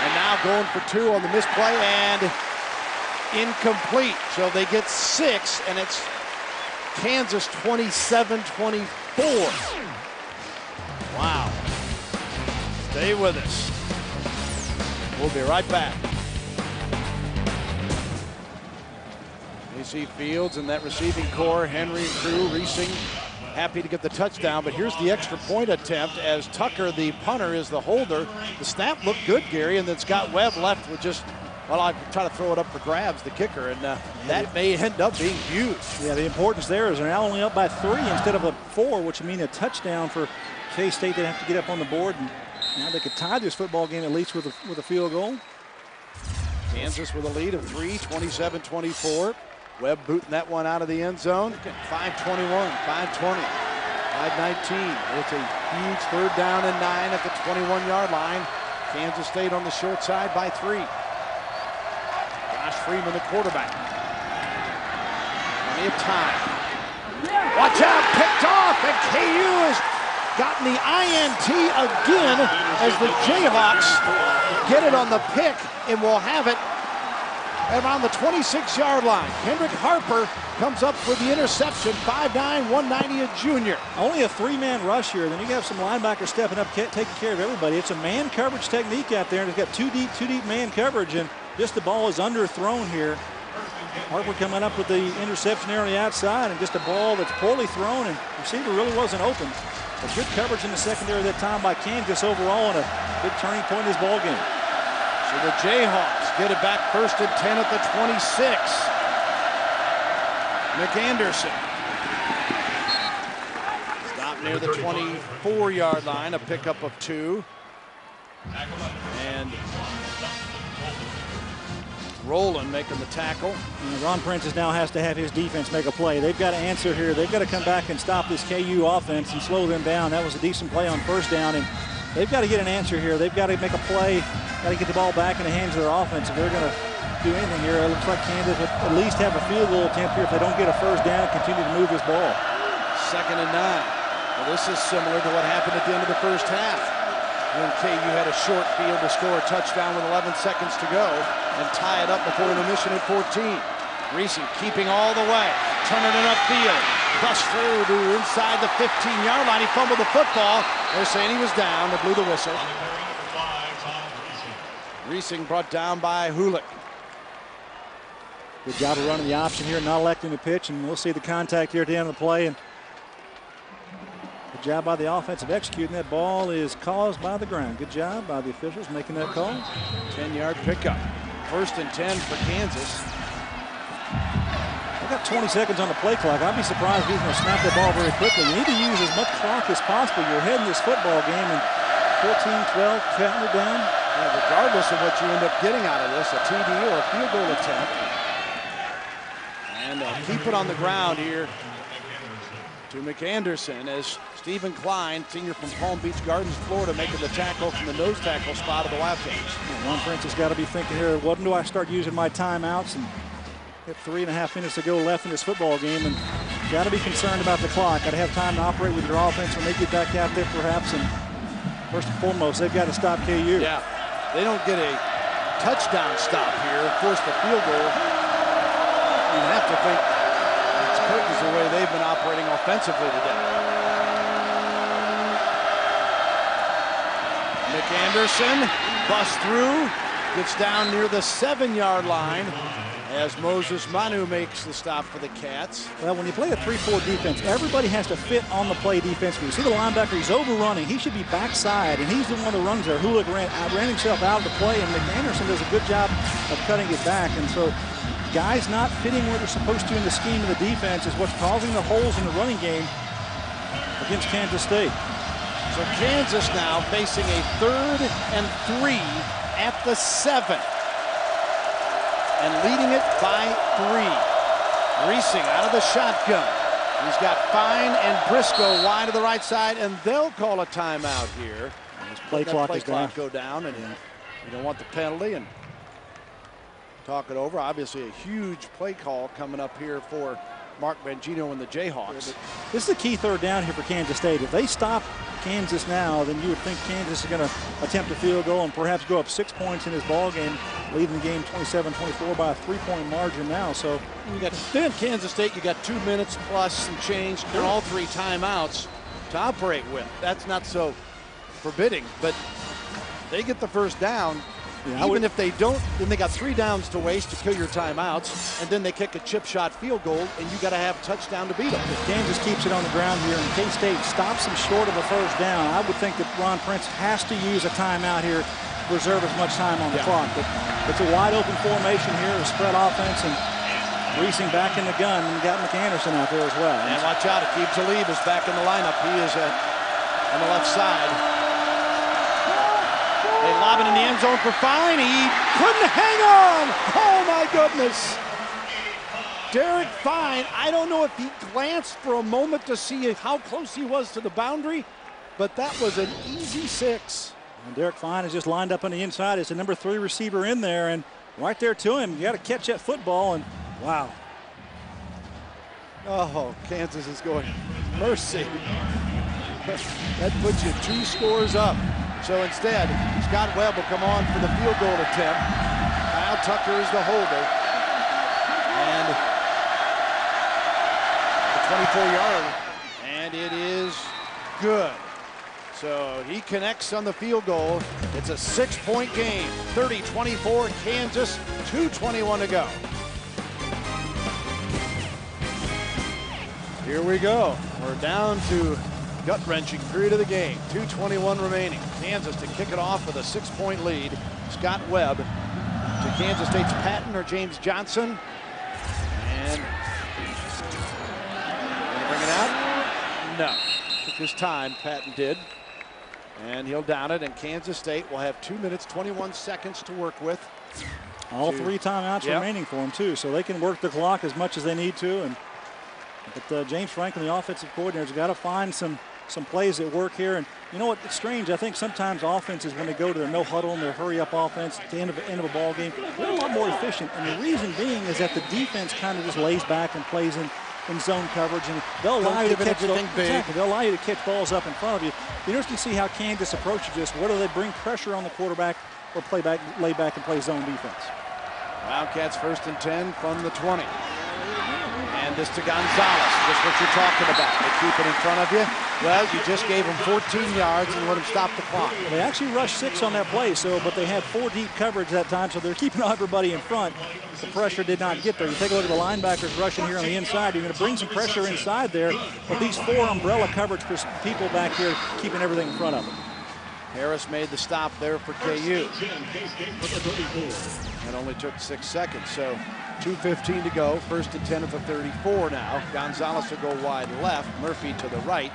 And now going for two on the misplay and incomplete. So they get six, and it's Kansas 27-24. Wow. Stay with us. We'll be right back. AC Fields and that receiving core, Henry and crew, Reesing, happy to get the touchdown, but here's the extra point attempt as Tucker, the punter, is the holder. The snap looked good, Gary, and then Scott Webb left with just well, I try to throw it up for grabs, the kicker, and uh, that may end up being huge. Yeah, the importance there is they're now only up by three instead of a four, which would mean a touchdown for K-State. They'd have to get up on the board, and now they could tie this football game at least with a, with a field goal. Kansas with a lead of three, 27-24. Webb booting that one out of the end zone. 521, 520, 519. It's a huge third down and nine at the 21-yard line. Kansas State on the short side by three. Josh Freeman, the quarterback. Plenty of time. Watch out, picked off, and KU has gotten the INT again as the Jayhawks get it on the pick and will have it around the 26-yard line. Kendrick Harper comes up with the interception, 5'9", 190, a junior. Only a three-man rush here. Then you have some linebackers stepping up, taking care of everybody. It's a man coverage technique out there, and it's got two deep, two deep man coverage, and just the ball is underthrown here. Harper coming up with the interception there on the outside, and just a ball that's poorly thrown, and receiver really wasn't open. But good coverage in the secondary that time by Kansas overall, and a big turning point in this ball game. So the Jayhawks get it back first and 10 at the 26. McAnderson. Stop near the 24-yard line, a pickup of two. And Rowland making the tackle. And Ron Prince now has to have his defense make a play. They've got to answer here. They've got to come back and stop this KU offense and slow them down. That was a decent play on first down, and they've got to get an answer here. They've got to make a play, got to get the ball back in the hands of their offense if they're going to do anything here. It looks like Kansas would at least have a field goal attempt here if they don't get a first down continue to move this ball. Second and nine. Well, this is similar to what happened at the end of the first half when KU had a short field to score a touchdown with 11 seconds to go and tie it up before an intermission at 14. Reese keeping all the way, turning it upfield, bust through to inside the 15-yard line. He fumbled the football. They're saying he was down. They blew the whistle. Reesing brought down by Hulick. Good job of running the option here, not electing the pitch, and we'll see the contact here at the end of the play. And good job by the offensive executing. That ball is caused by the ground. Good job by the officials making that call. 10-yard pickup. First and 10 for Kansas. I've got 20 seconds on the play clock. I'd be surprised if he's going to snap the ball very quickly. You need to use as much clock as possible. You're ahead in this football game, and 14, 12, counting it down. Yeah, regardless of what you end up getting out of this, a TD or a field goal attempt. And uh, keep it on the ground here to McAnderson as Stephen Klein, senior from Palm Beach Gardens, Florida, making the tackle from the nose tackle spot of the Wildcats. Ron Prince has got to be thinking here, when do I start using my timeouts? And Three and a half minutes to go left in this football game, and got to be concerned about the clock. Got to have time to operate with your offense when they get back out there, perhaps. And first and foremost, they've got to stop KU. Yeah, they don't get a touchdown stop here. Of course, the field goal. You have to think it's curtains the way they've been operating offensively today. Nick Anderson busts through, gets down near the seven-yard line as Moses Manu makes the stop for the Cats. Well, when you play a 3-4 defense, everybody has to fit on the play defensively. You see the linebacker, he's overrunning. He should be backside, and he's the one that runs there. Hulick ran, uh, ran himself out of the play, and McAnderson does a good job of cutting it back. And so guys not fitting where they're supposed to in the scheme of the defense is what's causing the holes in the running game against Kansas State. So Kansas now facing a third and three at the seven and leading it by three. Reesing out of the shotgun. He's got Fine and Briscoe wide to the right side, and they'll call a timeout here. His play clock play is clock go down, and you don't want the penalty. And talk it over. Obviously, a huge play call coming up here for Mark Mangino and the Jayhawks. This is a key third down here for Kansas State. If they stop Kansas now, then you would think Kansas is going to attempt a field goal and perhaps go up six points in this ball game, leading the game 27-24 by a three-point margin now. So You got then Kansas State. You got two minutes plus some change and all three timeouts to operate with. That's not so forbidding, but they get the first down. Yeah, Even would- if they don't, then they got three downs to waste to kill your timeouts, and then they kick a chip shot field goal, and you got to have touchdown to beat them. if Kansas keeps it on the ground here and K-State stops them short of a first down, I would think that Ron Prince has to use a timeout here, to preserve as much time on the Yeah. clock. But it's a wide open formation here, a spread offense, and Reesing back in the gun and got McAnderson out there as well. And watch out, Aqib Talib is back in the lineup. He is uh, on the left side. They lob it in the end zone for Fine. He couldn't hang on. Oh my goodness. Derek Fine, I don't know if he glanced for a moment to see how close he was to the boundary, but that was an easy six. And Derek Fine is just lined up on the inside. as the number three receiver in there, and right there to him. You got to catch that football, and wow. Oh, Kansas is going mercy. that puts you two scores up. So instead, Scott Webb will come on for the field goal attempt. Kyle Tucker is the holder. And the 24-yard, and it is good. So he connects on the field goal. It's a six-point game. 30-24 Kansas, 2.21 to go. Here we go. We're down to gut-wrenching period of the game. 2.21 remaining. Kansas to kick it off with a six-point lead. Scott Webb to Kansas State's Patton or James Johnson. And bring it out? No. Took his time, Patton did. And he'll down it, and Kansas State will have two minutes, 21 seconds to work with. All three timeouts yep. remaining for them, too, so they can work the clock as much as they need to. And But uh, James Franklin, the offensive coordinator, has got to find some some plays that work here. And you know what? It's strange. I think sometimes offenses, when they go to their no huddle and their hurry up offense at the end of, end of a ball game, they're a lot more efficient. And the reason being is that the defense kind of just lays back and plays in in zone coverage, and they'll allow you to catch exactly, They'll allow you to catch balls up in front of you. Be interesting to see how Kansas approaches this. Whether they bring pressure on the quarterback or play back, lay back and play zone defense. Wildcats first and 10 from the 20. And this to Gonzalez, just what you're talking about. They keep it in front of you. Well, you just gave them 14 yards and let them stop the clock. They actually rushed six on that play, so but they had four deep coverage that time, so they're keeping everybody in front. The pressure did not get there. You take a look at the linebackers rushing here on the inside. You're going to bring some pressure inside there, but these four umbrella coverage for people back here keeping everything in front of them. Harris made the stop there for KU. It only took six seconds, so 2.15 to go. First and 10 at the 34 now. Gonzalez will go wide left. Murphy to the right.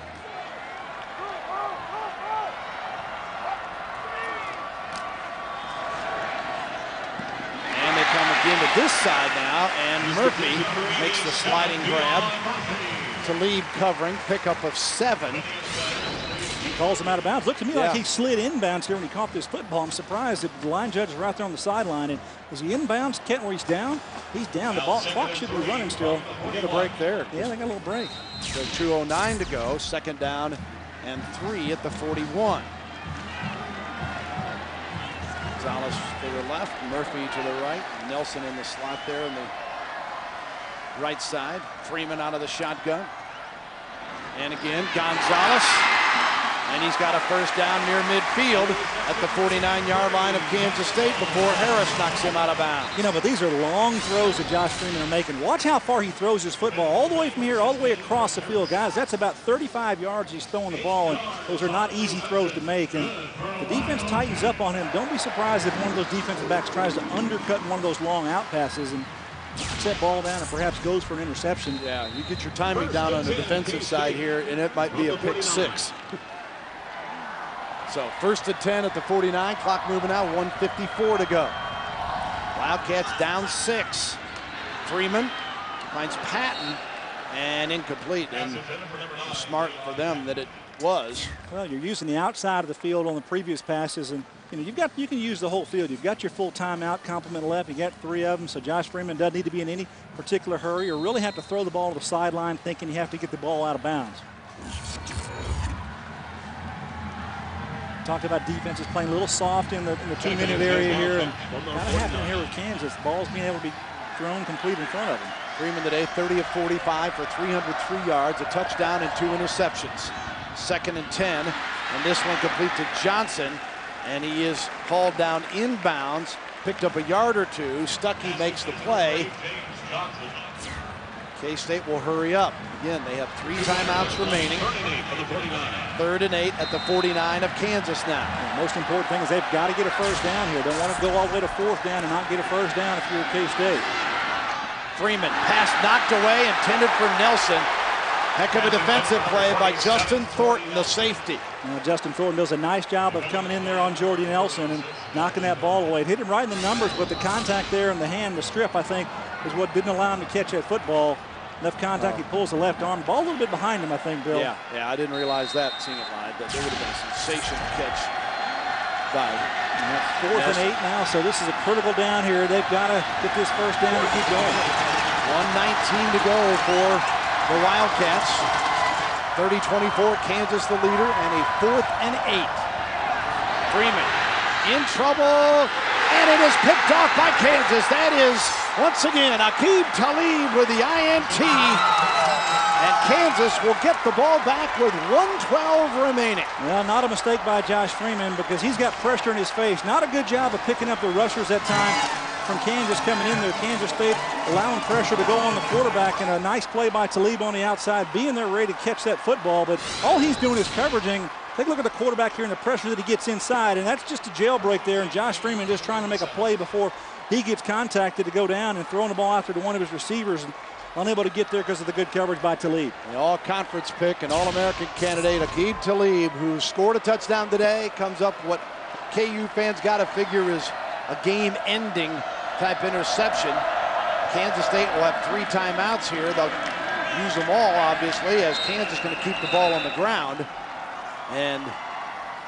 into this side now, and Murphy makes the sliding grab. to lead covering, pickup of seven. He calls him out of bounds. Looked to me yeah. like he slid inbounds here when he caught this football. I'm surprised that the line judge is right there on the sideline. And is he inbounds? Kent where he's down? He's down. The ball clock should be running still. They got a break there. Yeah, they got a little break. So 2.09 to go. Second down and three at the 41. Gonzalez to the left, Murphy to the right, Nelson in the slot there on the right side. Freeman out of the shotgun. And again, Gonzalez and he's got a first down near midfield at the 49-yard line of Kansas State before Harris knocks him out of bounds. You know, but these are long throws that Josh Freeman are making. Watch how far he throws his football, all the way from here, all the way across the field. Guys, that's about 35 yards he's throwing the ball, and those are not easy throws to make. And the defense tightens up on him. Don't be surprised if one of those defensive backs tries to undercut one of those long out passes and set ball down and perhaps goes for an interception. Yeah, you get your timing down on the defensive side here, and it might be a pick six. So first to 10 at the 49, clock moving out, 154 to go. Wildcats down six. Freeman finds Patton and incomplete and smart for them that it was. Well, you're using the outside of the field on the previous passes and you know, you've got you can use the whole field. You've got your full timeout complement left. You got three of them, so Josh Freeman doesn't need to be in any particular hurry or really have to throw the ball to the sideline thinking you have to get the ball out of bounds. Talked about defenses playing a little soft in the, in the two-minute area here, and kind of happening here with Kansas. The ball's being able to be thrown complete in front of them. Freeman today, 30 of 45 for 303 yards, a touchdown and two interceptions. Second and 10, and this one complete to Johnson, and he is called down inbounds, picked up a yard or two. Stuckey makes the play, K-State will hurry up. Again, they have three timeouts remaining. Third and eight at the 49 of Kansas now. The most important thing is they've got to get a first down here. Don't want to go all the way to fourth down and not get a first down if you're K-State. Freeman, pass knocked away, intended for Nelson. Heck of a defensive play by Justin Thornton, the safety. Justin Thornton does a nice job of coming in there on Jordy Nelson and knocking that ball away. It hit him right in the numbers, but the contact there in the hand, the strip, I think, is what didn't allow him to catch that football. Left contact, he pulls the left arm. Ball a little bit behind him, I think, Bill. Yeah, yeah, I didn't realize that seeing it live. That there would have been a sensational catch by Fourth yes. and eight now, so this is a critical down here. They've got to get this first down to keep going. 119 to go for the Wildcats. 30-24, Kansas the leader, and a fourth and eight. Freeman in trouble, and it is picked off by Kansas. That is, once again, Aqib Talib with the INT. And Kansas will get the ball back with 112 remaining. Well, not a mistake by Josh Freeman because he's got pressure in his face. Not a good job of picking up the rushers that time from Kansas coming in there. Kansas State allowing pressure to go on the quarterback and a nice play by Talib on the outside, being there ready to catch that football. But all he's doing is coveraging Take a look at the quarterback here and the pressure that he gets inside, and that's just a jailbreak there, and Josh Freeman just trying to make a play before he gets contacted to go down and throwing the ball after to one of his receivers and unable to get there because of the good coverage by Talib. The all-conference pick and All-American candidate Aqib Talib, who scored a touchdown today, comes up what KU fans got to figure is a game-ending type interception. Kansas State will have three timeouts here. They'll use them all, obviously, as Kansas is going to keep the ball on the ground. And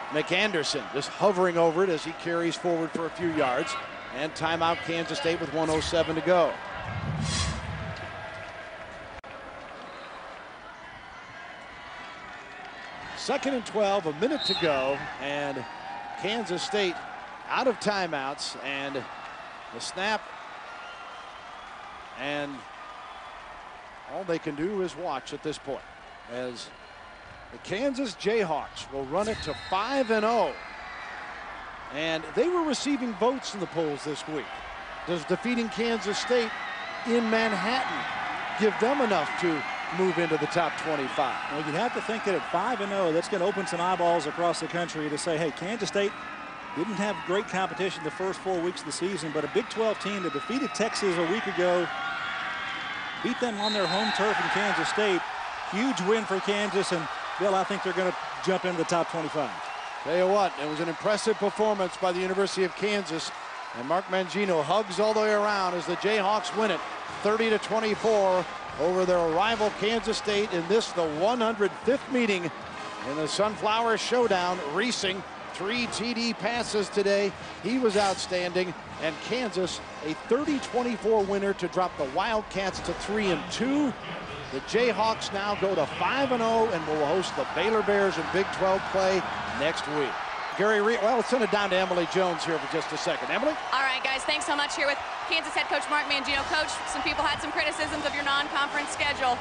McAnderson just hovering over it as he carries forward for a few yards. And timeout Kansas State with 107 to go. Second and 12, a minute to go, and Kansas State out of timeouts, and the snap, and all they can do is watch at this point as the Kansas Jayhawks will run it to 5 and 0. And they were receiving votes in the polls this week. Does defeating Kansas State in Manhattan give them enough to move into the top 25? Well, you'd have to think that at 5 and 0, that's going to open some eyeballs across the country to say, hey, Kansas State didn't have great competition the first four weeks of the season, but a Big 12 team that defeated Texas a week ago, beat them on their home turf in Kansas State. Huge win for Kansas, and Bill, I think they're going to jump into the top 25. Tell you what, it was an impressive performance by the University of Kansas. And Mark Mangino hugs all the way around as the Jayhawks win it 30 to 24 over their rival Kansas State in this, the 105th meeting in the Sunflower Showdown. Reesing, three TD passes today. He was outstanding. And Kansas, a 30-24 winner to drop the Wildcats to 3 and 2. The Jayhawks now go to 5-0 and will host the Baylor Bears in Big 12 play next week. Gary Reed, well, let's send it down to Emily Jones here for just a second. Emily? All right, guys, thanks so much here with Kansas head coach Mark Mangino. Coach, some people had some criticisms of your non-conference schedule.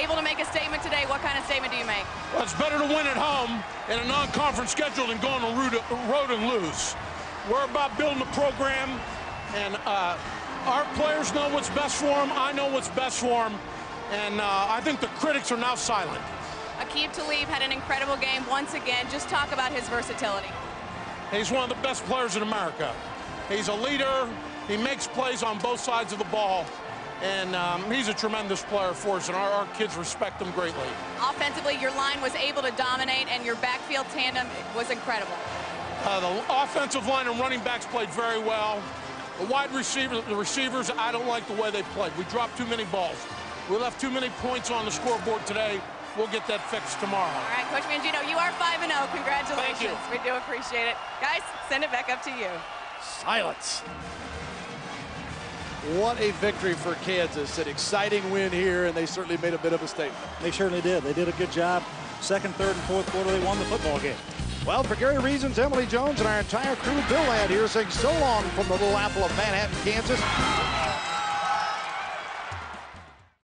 Able to make a statement today. What kind of statement do you make? Well, it's better to win at home in a non-conference schedule than go on the road and lose. We're about building a program, and uh, our players know what's best for them. I know what's best for them. And uh, I think the critics are now silent. Aqib Talib had an incredible game once again. Just talk about his versatility. He's one of the best players in America. He's a leader. He makes plays on both sides of the ball. And um, he's a tremendous player for us, and our, our, kids respect him greatly. Offensively, your line was able to dominate, and your backfield tandem was incredible. Uh, the offensive line and running backs played very well. The wide receivers, the receivers, I don't like the way they played. We dropped too many balls. We left too many points on the scoreboard today. We'll get that fixed tomorrow. All right, Coach Mangino, you are 5-0. Congratulations. We do appreciate it. Guys, send it back up to you. Silence. What a victory for Kansas. An exciting win here, and they certainly made a bit of a statement. They certainly did. They did a good job. Second, third, and fourth quarter, they won the football game. Well, for Gary Reasons, Emily Jones, and our entire crew, Bill Ladd here saying so long from the Little Apple of Manhattan, Kansas.